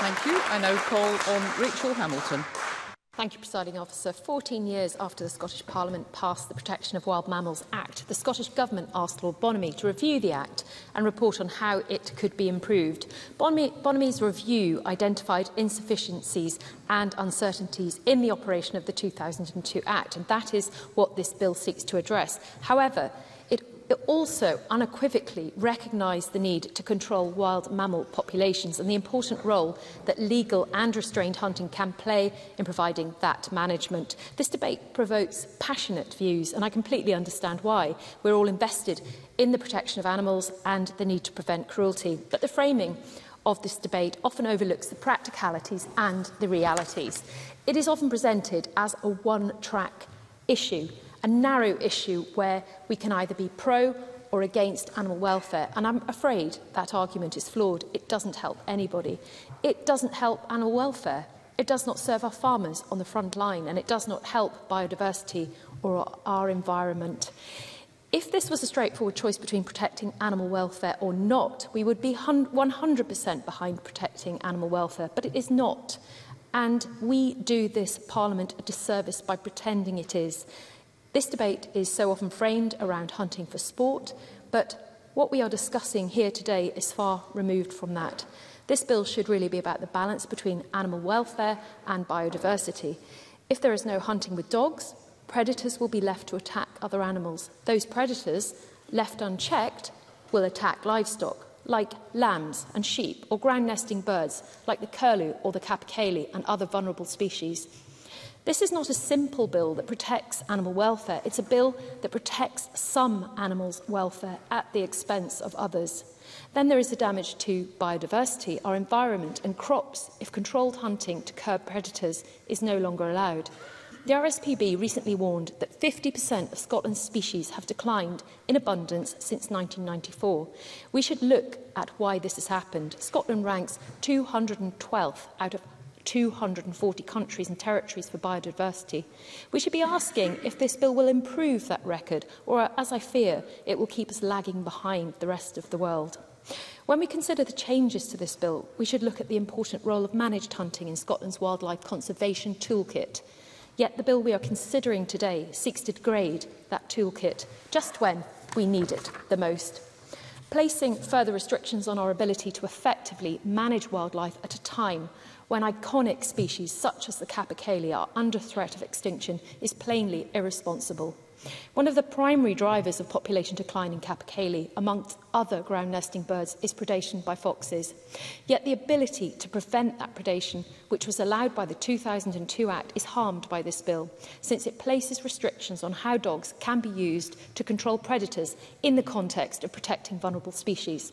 Thank you. I now call on Rachel Hamilton. Thank you, Presiding Officer. 14 years after the Scottish Parliament passed the Protection of Wild Mammals Act, the Scottish Government asked Lord Bonamy to review the Act and report on how it could be improved. Bonamy, Bonamy's review identified insufficiencies and uncertainties in the operation of the 2002 Act, and that is what this bill seeks to address. However, It also unequivocally recognised the need to control wild mammal populations and the important role that legal and restrained hunting can play in providing that management. This debate provokes passionate views, and I completely understand why. We're all invested in the protection of animals and the need to prevent cruelty. But the framing of this debate often overlooks the practicalities and the realities. It is often presented as a one-track issue a narrow issue where we can either be pro or against animal welfare. And I'm afraid that argument is flawed. It doesn't help anybody. It doesn't help animal welfare. It does not serve our farmers on the front line and it does not help biodiversity or our environment. If this was a straightforward choice between protecting animal welfare or not, we would be 100% behind protecting animal welfare, but it is not. And we do this Parliament a disservice by pretending it is. This debate is so often framed around hunting for sport, but what we are discussing here today is far removed from that. This bill should really be about the balance between animal welfare and biodiversity. If there is no hunting with dogs, predators will be left to attack other animals. Those predators, left unchecked, will attack livestock, like lambs and sheep, or ground nesting birds, like the curlew or the capercaillie and other vulnerable species. This is not a simple bill that protects animal welfare. It's a bill that protects some animals' welfare at the expense of others. Then there is the damage to biodiversity, our environment and crops if controlled hunting to curb predators is no longer allowed. The RSPB recently warned that 50% of Scotland's species have declined in abundance since 1994. We should look at why this has happened. Scotland ranks 212th out of 240 countries and territories for biodiversity. We should be asking if this bill will improve that record, or as I fear, it will keep us lagging behind the rest of the world. When we consider the changes to this bill, we should look at the important role of managed hunting in Scotland's wildlife conservation toolkit. Yet the bill we are considering today seeks to degrade that toolkit just when we need it the most. Placing further restrictions on our ability to effectively manage wildlife at a time when iconic species such as the capercaillie are under threat of extinction is plainly irresponsible. One of the primary drivers of population decline in capercaillie, amongst other ground nesting birds, is predation by foxes. Yet the ability to prevent that predation, which was allowed by the 2002 Act, is harmed by this bill, since it places restrictions on how dogs can be used to control predators in the context of protecting vulnerable species.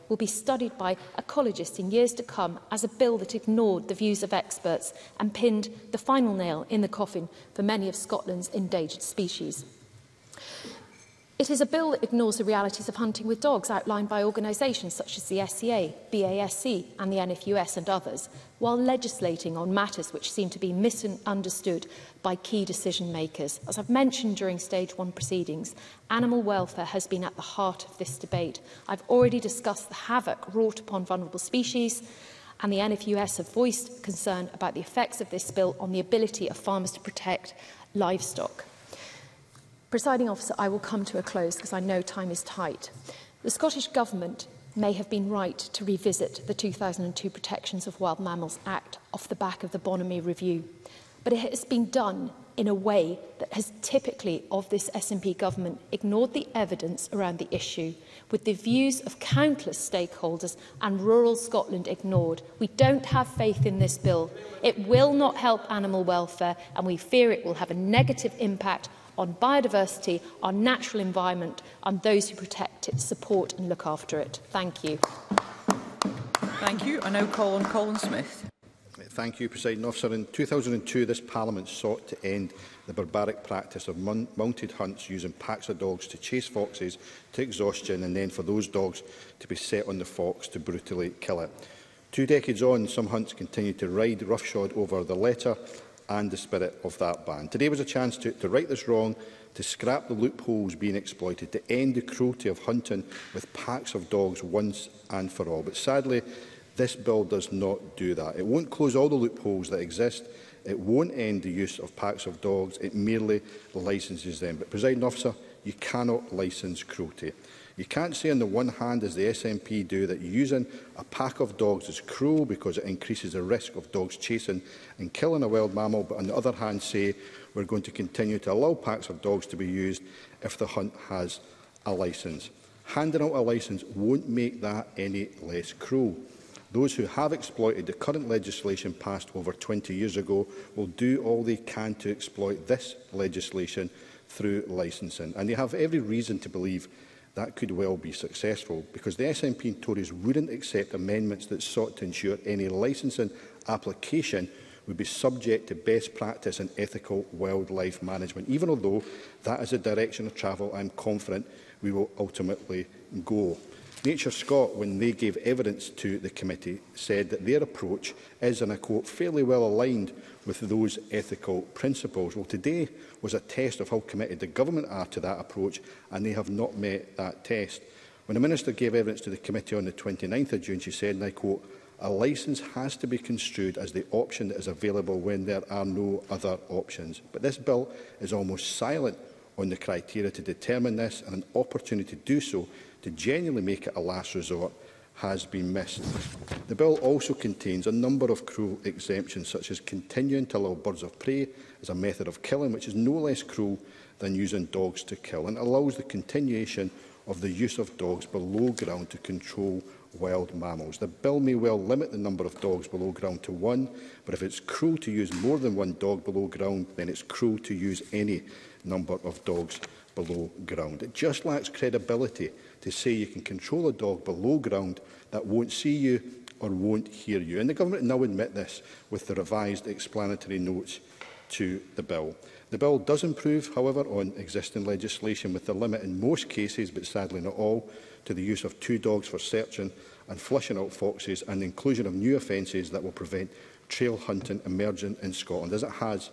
will be studied by ecologists in years to come as a bill that ignored the views of experts and pinned the final nail in the coffin for many of Scotland's endangered endangered species. It is a bill that ignores the realities of hunting with dogs outlined by organisations such as the SEA, BASC e and the NFUS and others, while legislating on matters which seem to be misunderstood by key decision makers. As I've mentioned during Stage 1 proceedings, animal welfare has been at the heart of this debate. I've already discussed the havoc wrought upon vulnerable species and the NFUS have voiced concern about the effects of this bill on the ability of farmers to protect livestock. Presiding officer, I will come to a close because I know time is tight. The Scottish Government may have been right to revisit the 2002 Protections of Wild Mammals Act off the back of the Bonamy Review, but it has been done in a way that has typically of this SNP government ignored the evidence around the issue, with the views of countless stakeholders and rural Scotland ignored. We don't have faith in this bill. It will not help animal welfare, and we fear it will have a negative impact on biodiversity, our natural environment and those who protect it, support and look after it. Thank you. Thank you. I now call on Colin Smith. Thank you, President Officer. In 2002, this Parliament sought to end the barbaric practice of mounted hunts using packs of dogs to chase foxes to exhaustion and then for those dogs to be set on the fox to brutally kill it. Two decades on, some hunts continue to ride roughshod over the letter and the spirit of that ban. Today was a chance to, to right this wrong, to scrap the loopholes being exploited, to end the cruelty of hunting with packs of dogs once and for all. But sadly, this bill does not do that. It won't close all the loopholes that exist. It won't end the use of packs of dogs. It merely licenses them. But, presiding officer, you cannot license cruelty. You can't say on the one hand, as the SNP do, that using a pack of dogs is cruel because it increases the risk of dogs chasing and killing a wild mammal, but on the other hand say we're going to continue to allow packs of dogs to be used if the hunt has a licence. Handing out a licence won't make that any less cruel. Those who have exploited the current legislation passed over 20 years ago will do all they can to exploit this legislation through licensing. And they have every reason to believe that could well be successful because the SNP and Tories wouldn't accept amendments that sought to ensure any licensing application would be subject to best practice and ethical wildlife management, even although that is the direction of travel I'm confident we will ultimately go. Nature Scott, when they gave evidence to the committee, said that their approach is, and I quote, fairly well aligned with those ethical principles. Well, today was a test of how committed the government are to that approach, and they have not met that test. When the Minister gave evidence to the committee on the 29th of June, she said, and I quote, a licence has to be construed as the option that is available when there are no other options. But this bill is almost silent on the criteria to determine this and an opportunity to do so to genuinely make it a last resort has been missed. The bill also contains a number of cruel exemptions, such as continuing to allow birds of prey as a method of killing, which is no less cruel than using dogs to kill, and allows the continuation of the use of dogs below ground to control wild mammals. The bill may well limit the number of dogs below ground to one, but if it's cruel to use more than one dog below ground, then it's cruel to use any number of dogs below ground. It just lacks credibility to say you can control a dog below ground that won't see you or won't hear you. And the government now admit this with the revised explanatory notes to the bill. The bill does improve, however, on existing legislation with the limit in most cases, but sadly not all, to the use of two dogs for searching and flushing out foxes and the inclusion of new offences that will prevent trail hunting emerging in Scotland, as it has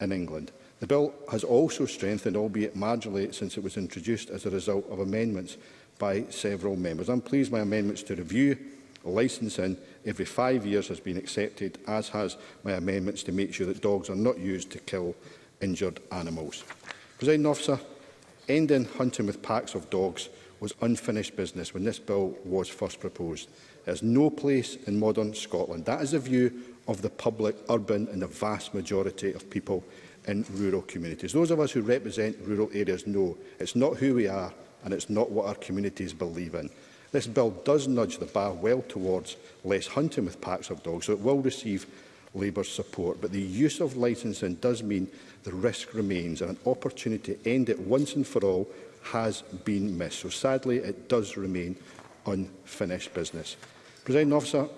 in England. The bill has also strengthened, albeit marginally, since it was introduced as a result of amendments by several members. I'm pleased my amendments to review licensing every five years has been accepted, as has my amendments to make sure that dogs are not used to kill injured animals. President officer, ending hunting with packs of dogs was unfinished business when this bill was first proposed. There is no place in modern Scotland. That is the view of the public, urban and the vast majority of people in rural communities. Those of us who represent rural areas know it's not who we are, and it's not what our communities believe in. This bill does nudge the bar well towards less hunting with packs of dogs, so it will receive Labour support. But the use of licensing does mean the risk remains and an opportunity to end it once and for all has been missed. So sadly, it does remain unfinished business. President Officer,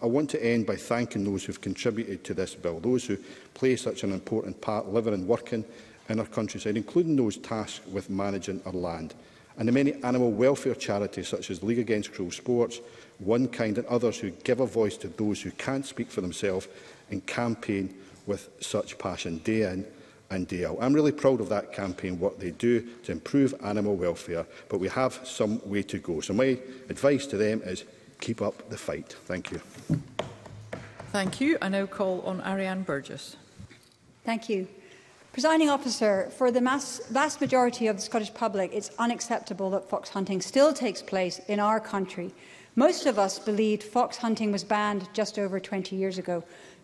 I want to end by thanking those who have contributed to this bill, those who play such an important part living and working in our countryside, including those tasked with managing our land and the many animal welfare charities such as League Against Cruel Sports, One Kind and others who give a voice to those who can't speak for themselves and campaign with such passion day in and day out. I'm really proud of that campaign, what they do to improve animal welfare, but we have some way to go. So my advice to them is keep up the fight. Thank you. Thank you. I now call on Ariane Burgess. Thank you. Presiding officer, for the mass, vast majority of the Scottish public, it's unacceptable that fox hunting still takes place in our country. Most of us believed fox hunting was banned just over 20 years ago,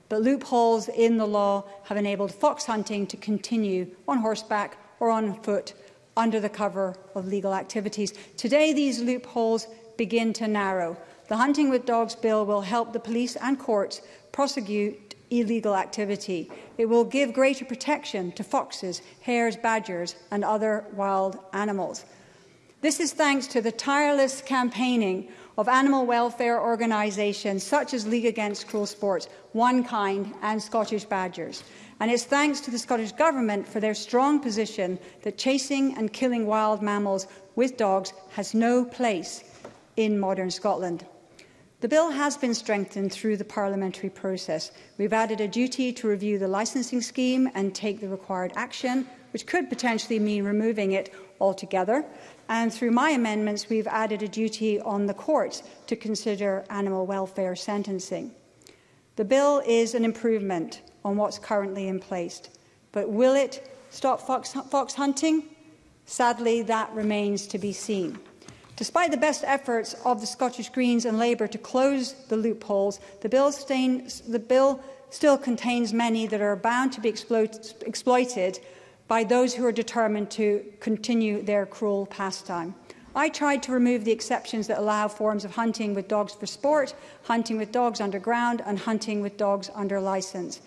but loopholes in the law have enabled fox hunting to continue on horseback or on foot under the cover of legal activities. Today, these loopholes begin to narrow. The Hunting with Dogs Bill will help the police and courts prosecute illegal activity. It will give greater protection to foxes, hares, badgers and other wild animals. This is thanks to the tireless campaigning of animal welfare organisations such as League Against Cruel Sports, One Kind and Scottish Badgers. And it's thanks to the Scottish Government for their strong position that chasing and killing wild mammals with dogs has no place in modern Scotland. The bill has been strengthened through the parliamentary process. We've added a duty to review the licensing scheme and take the required action, which could potentially mean removing it altogether. And through my amendments, we've added a duty on the courts to consider animal welfare sentencing. The bill is an improvement on what's currently in place, but will it stop fox, fox hunting? Sadly, that remains to be seen. Despite the best efforts of the Scottish Greens and Labour to close the loopholes, the bill, stain, the bill still contains many that are bound to be exploit, exploited by those who are determined to continue their cruel pastime. I tried to remove the exceptions that allow forms of hunting with dogs for sport, hunting with dogs underground, and hunting with dogs under licence.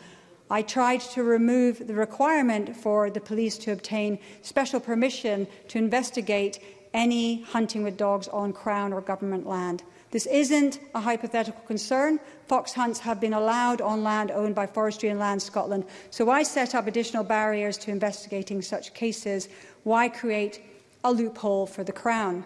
I tried to remove the requirement for the police to obtain special permission to investigate any hunting with dogs on Crown or government land. This isn't a hypothetical concern. Fox hunts have been allowed on land owned by Forestry and Land Scotland. So why set up additional barriers to investigating such cases. Why create a loophole for the Crown?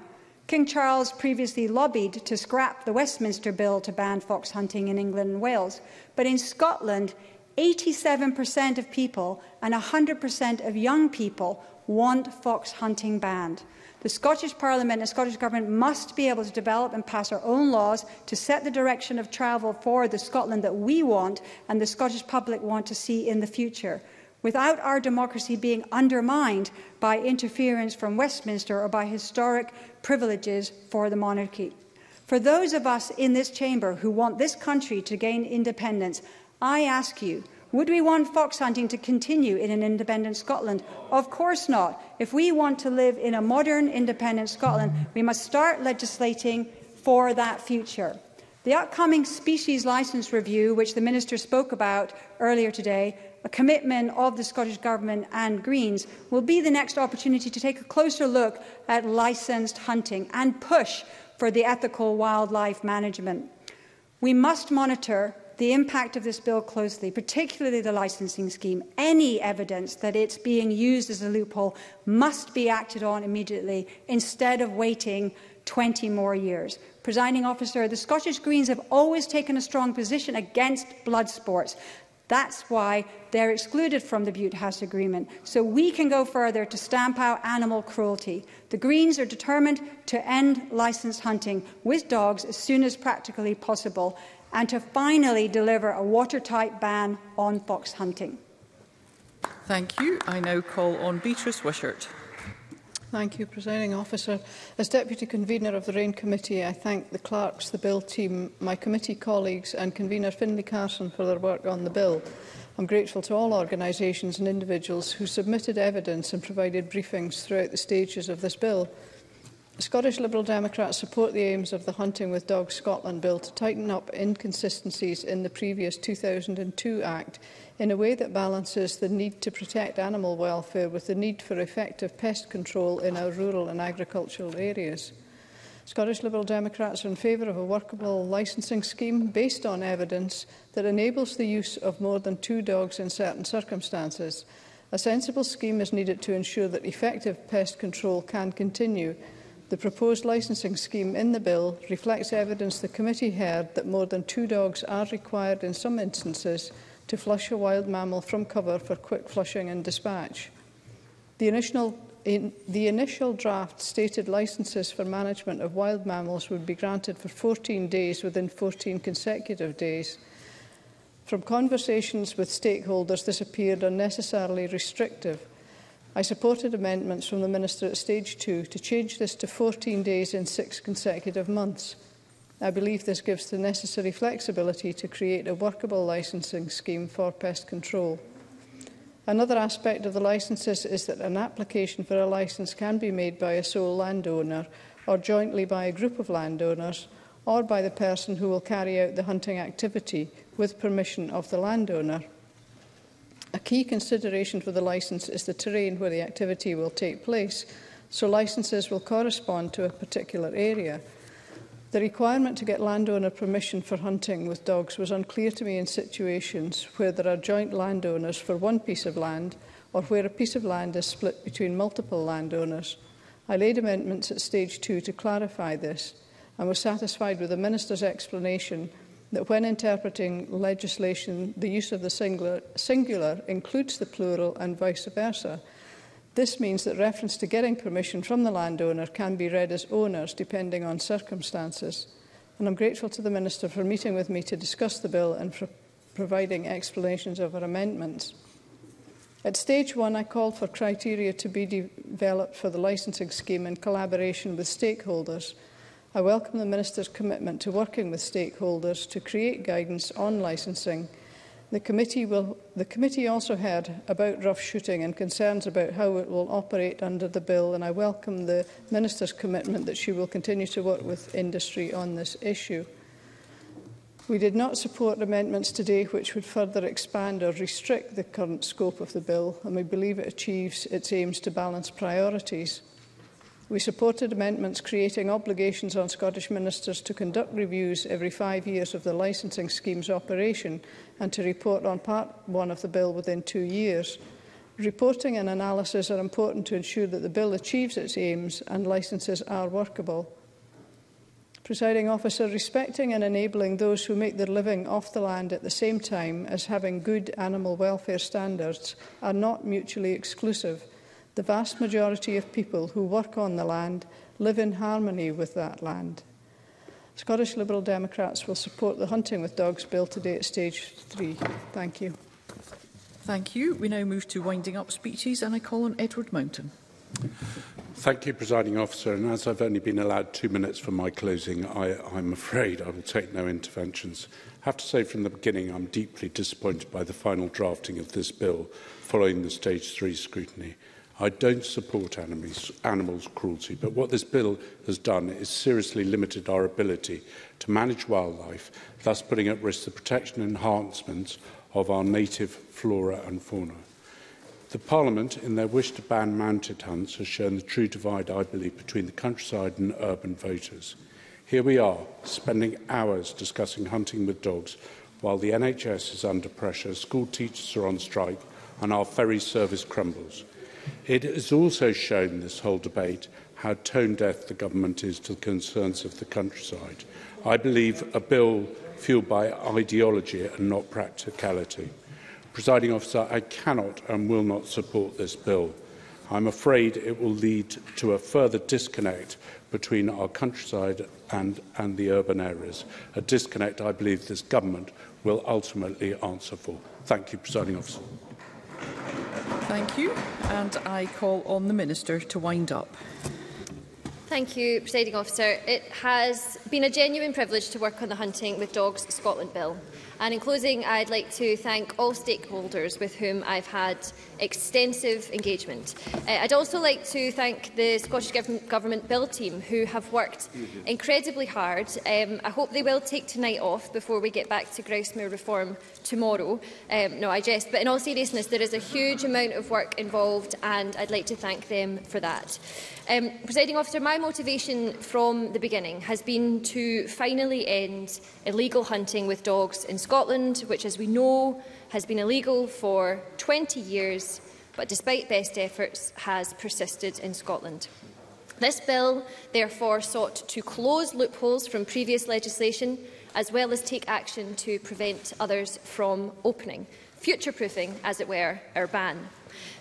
King Charles previously lobbied to scrap the Westminster Bill to ban fox hunting in England and Wales. But in Scotland, 87% of people and 100% of young people want fox hunting banned. The Scottish Parliament and Scottish Government must be able to develop and pass our own laws to set the direction of travel for the Scotland that we want and the Scottish public want to see in the future without our democracy being undermined by interference from Westminster or by historic privileges for the monarchy. For those of us in this chamber who want this country to gain independence, I ask you Would we want fox hunting to continue in an independent Scotland? Of course not. If we want to live in a modern, independent Scotland, we must start legislating for that future. The upcoming species licence review, which the Minister spoke about earlier today, a commitment of the Scottish Government and Greens, will be the next opportunity to take a closer look at licensed hunting and push for the ethical wildlife management. We must monitor the impact of this bill closely, particularly the licensing scheme. Any evidence that it's being used as a loophole must be acted on immediately instead of waiting 20 more years. Presiding officer, the Scottish Greens have always taken a strong position against blood sports. That's why they're excluded from the Butte House Agreement, so we can go further to stamp out animal cruelty. The Greens are determined to end licensed hunting with dogs as soon as practically possible, and to finally deliver a watertight ban on fox hunting. Thank you. I now call on Beatrice Wishart. Thank you, Presiding Officer. As Deputy Convener of the RAIN Committee, I thank the clerks, the bill team, my committee colleagues and Convener Finlay Carson for their work on the bill. I'm grateful to all organisations and individuals who submitted evidence and provided briefings throughout the stages of this bill. Scottish Liberal Democrats support the aims of the Hunting with Dogs Scotland Bill to tighten up inconsistencies in the previous 2002 Act in a way that balances the need to protect animal welfare with the need for effective pest control in our rural and agricultural areas. Scottish Liberal Democrats are in favour of a workable licensing scheme based on evidence that enables the use of more than two dogs in certain circumstances. A sensible scheme is needed to ensure that effective pest control can continue The proposed licensing scheme in the bill reflects evidence the committee heard that more than two dogs are required in some instances to flush a wild mammal from cover for quick flushing and dispatch. The initial, in, the initial draft stated licenses for management of wild mammals would be granted for 14 days within 14 consecutive days. From conversations with stakeholders, this appeared unnecessarily restrictive – I supported amendments from the Minister at Stage 2 to change this to 14 days in six consecutive months. I believe this gives the necessary flexibility to create a workable licensing scheme for pest control. Another aspect of the licences is that an application for a licence can be made by a sole landowner or jointly by a group of landowners or by the person who will carry out the hunting activity with permission of the landowner. A key consideration for the licence is the terrain where the activity will take place, so licences will correspond to a particular area. The requirement to get landowner permission for hunting with dogs was unclear to me in situations where there are joint landowners for one piece of land or where a piece of land is split between multiple landowners. I laid amendments at stage two to clarify this and was satisfied with the Minister's explanation that when interpreting legislation, the use of the singular, singular includes the plural and vice versa. This means that reference to getting permission from the landowner can be read as owners, depending on circumstances. And I'm grateful to the Minister for meeting with me to discuss the bill and for providing explanations of our amendments. At stage one, I called for criteria to be developed for the licensing scheme in collaboration with stakeholders – I welcome the Minister's commitment to working with stakeholders to create guidance on licensing. The committee, will, the committee also heard about rough shooting and concerns about how it will operate under the bill, and I welcome the Minister's commitment that she will continue to work with industry on this issue. We did not support amendments today which would further expand or restrict the current scope of the bill, and we believe it achieves its aims to balance priorities. We supported amendments creating obligations on Scottish ministers to conduct reviews every five years of the licensing scheme's operation and to report on Part 1 of the bill within two years. Reporting and analysis are important to ensure that the bill achieves its aims and licenses are workable. Presiding officer, respecting and enabling those who make their living off the land at the same time as having good animal welfare standards are not mutually exclusive The vast majority of people who work on the land live in harmony with that land. Scottish Liberal Democrats will support the Hunting with Dogs Bill today at stage three. Thank you. Thank you. We now move to winding up speeches and I call on Edward Mountain. Thank you, Presiding Officer. And as I've only been allowed two minutes for my closing, I, I'm afraid I will take no interventions. I have to say from the beginning I'm deeply disappointed by the final drafting of this bill following the stage three scrutiny. I don't support animals, animals cruelty, but what this bill has done is seriously limited our ability to manage wildlife, thus putting at risk the protection and enhancements of our native flora and fauna. The Parliament, in their wish to ban mounted hunts, has shown the true divide, I believe, between the countryside and urban voters. Here we are, spending hours discussing hunting with dogs, while the NHS is under pressure, school teachers are on strike, and our ferry service crumbles. It has also shown this whole debate how tone deaf the government is to the concerns of the countryside. I believe a bill fuelled by ideology and not practicality. Presiding officer, I cannot and will not support this bill. I'm afraid it will lead to a further disconnect between our countryside and, and the urban areas, a disconnect I believe this government will ultimately answer for. Thank you, Presiding Officer. Thank you. And I call on the Minister to wind up. Thank you, Presiding Officer. It has been a genuine privilege to work on the Hunting with Dogs Scotland Bill. And in closing, I'd like to thank all stakeholders with whom I've had extensive engagement. Uh, I'd also like to thank the Scottish Gov Government Bill team who have worked incredibly hard. Um, I hope they will take tonight off before we get back to Grousemere reform tomorrow. Um, no, I jest. But in all seriousness, there is a huge amount of work involved and I'd like to thank them for that. Um, Presiding officer, my motivation from the beginning has been to finally end illegal hunting with dogs in Scotland, which, as we know, has been illegal for 20 years, but despite best efforts, has persisted in Scotland. This bill, therefore, sought to close loopholes from previous legislation as well as take action to prevent others from opening, future-proofing, as it were, our ban.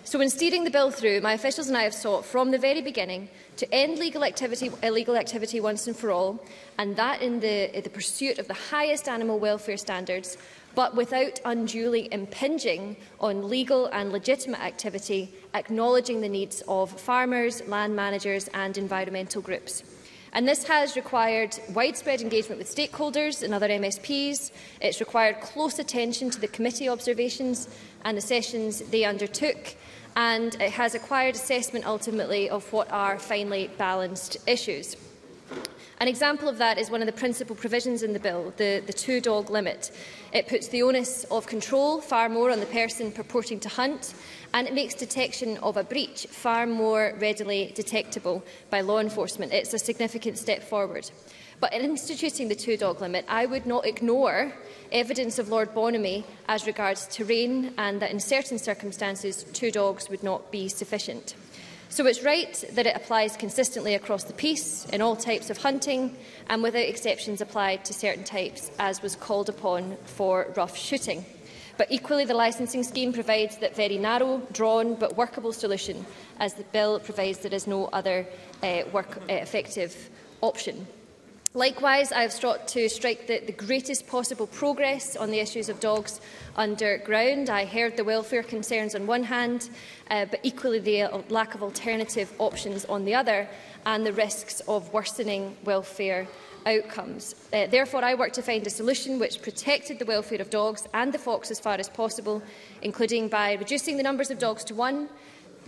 So in steering the bill through, my officials and I have sought from the very beginning to end legal activity, illegal activity once and for all, and that in the, in the pursuit of the highest animal welfare standards, but without unduly impinging on legal and legitimate activity, acknowledging the needs of farmers, land managers and environmental groups. And this has required widespread engagement with stakeholders and other MSPs. It's required close attention to the committee observations and the sessions they undertook. And it has acquired assessment ultimately of what are finally balanced issues. An example of that is one of the principal provisions in the bill, the, the two-dog limit. It puts the onus of control far more on the person purporting to hunt and it makes detection of a breach far more readily detectable by law enforcement. It's a significant step forward. But in instituting the two-dog limit, I would not ignore evidence of Lord Bonamy as regards terrain and that in certain circumstances two dogs would not be sufficient. So it's right that it applies consistently across the piece in all types of hunting and without exceptions applied to certain types as was called upon for rough shooting. But equally, the licensing scheme provides that very narrow, drawn but workable solution, as the bill provides there is no other uh, work uh, effective option. Likewise, I have sought to strike the, the, greatest possible progress on the issues of dogs underground. I heard the welfare concerns on one hand, uh, but equally the lack of alternative options on the other, and the risks of worsening welfare outcomes. Uh, therefore, I worked to find a solution which protected the welfare of dogs and the fox as far as possible, including by reducing the numbers of dogs to one,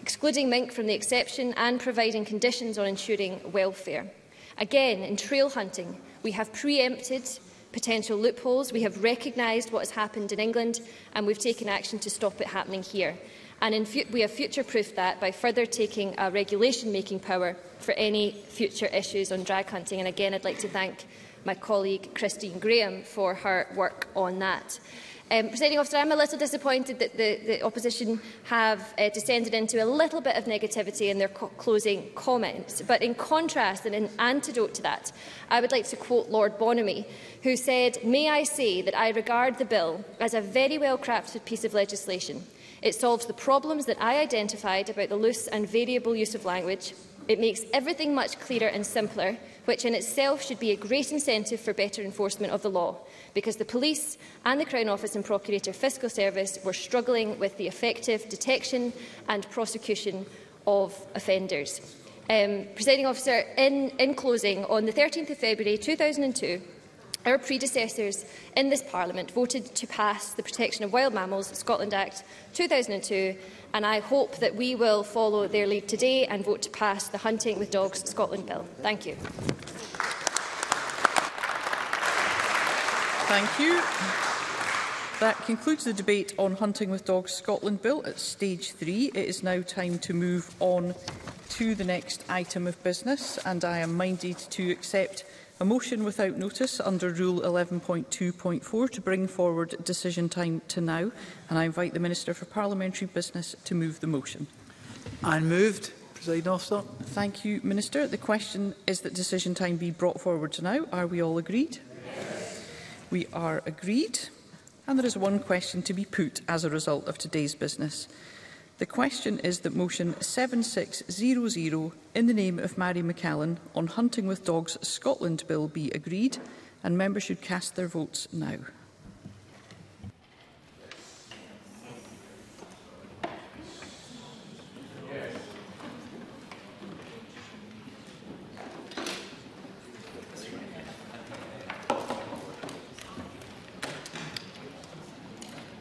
excluding mink from the exception and providing conditions on ensuring welfare. Again, in trail hunting, we have preempted potential loopholes, we have recognised what has happened in England and we've taken action to stop it happening here. And in we have future-proofed that by further taking a regulation-making power for any future issues on drag hunting. And again, I'd like to thank my colleague Christine Graham for her work on that. Um, Presiding officer, I'm a little disappointed that the, the opposition have uh, descended into a little bit of negativity in their co closing comments. But in contrast and an antidote to that, I would like to quote Lord Bonamy, who said, May I say that I regard the bill as a very well-crafted piece of legislation. It solves the problems that I identified about the loose and variable use of language It makes everything much clearer and simpler, which in itself should be a great incentive for better enforcement of the law, because the police and the Crown Office and Procurator Fiscal Service were struggling with the effective detection and prosecution of offenders. Um, Presiding officer, in, in closing, on the 13th of February 2002, our predecessors in this Parliament voted to pass the Protection of Wild Mammals Scotland Act 2002 and I hope that we will follow their lead today and vote to pass the Hunting with Dogs Scotland Bill. Thank you. Thank you. That concludes the debate on Hunting with Dogs Scotland Bill at stage three. It is now time to move on to the next item of business and I am minded to accept A motion without notice under Rule 11.2.4 to bring forward decision time to now. And I invite the Minister for Parliamentary Business to move the motion. I'm moved. Presiding officer. Thank you, Minister. The question is that decision time be brought forward to now. Are we all agreed? Yes. We are agreed. And there is one question to be put as a result of today's business. The question is that motion 7600 in the name of Mary McCallan on Hunting with Dogs Scotland Bill be agreed and members should cast their votes now.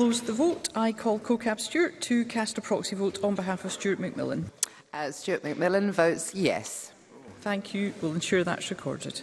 close the vote. I call CoCab Stewart to cast a proxy vote on behalf of Stuart McMillan. Uh, Stuart McMillan votes yes. Thank you. We'll ensure that's recorded.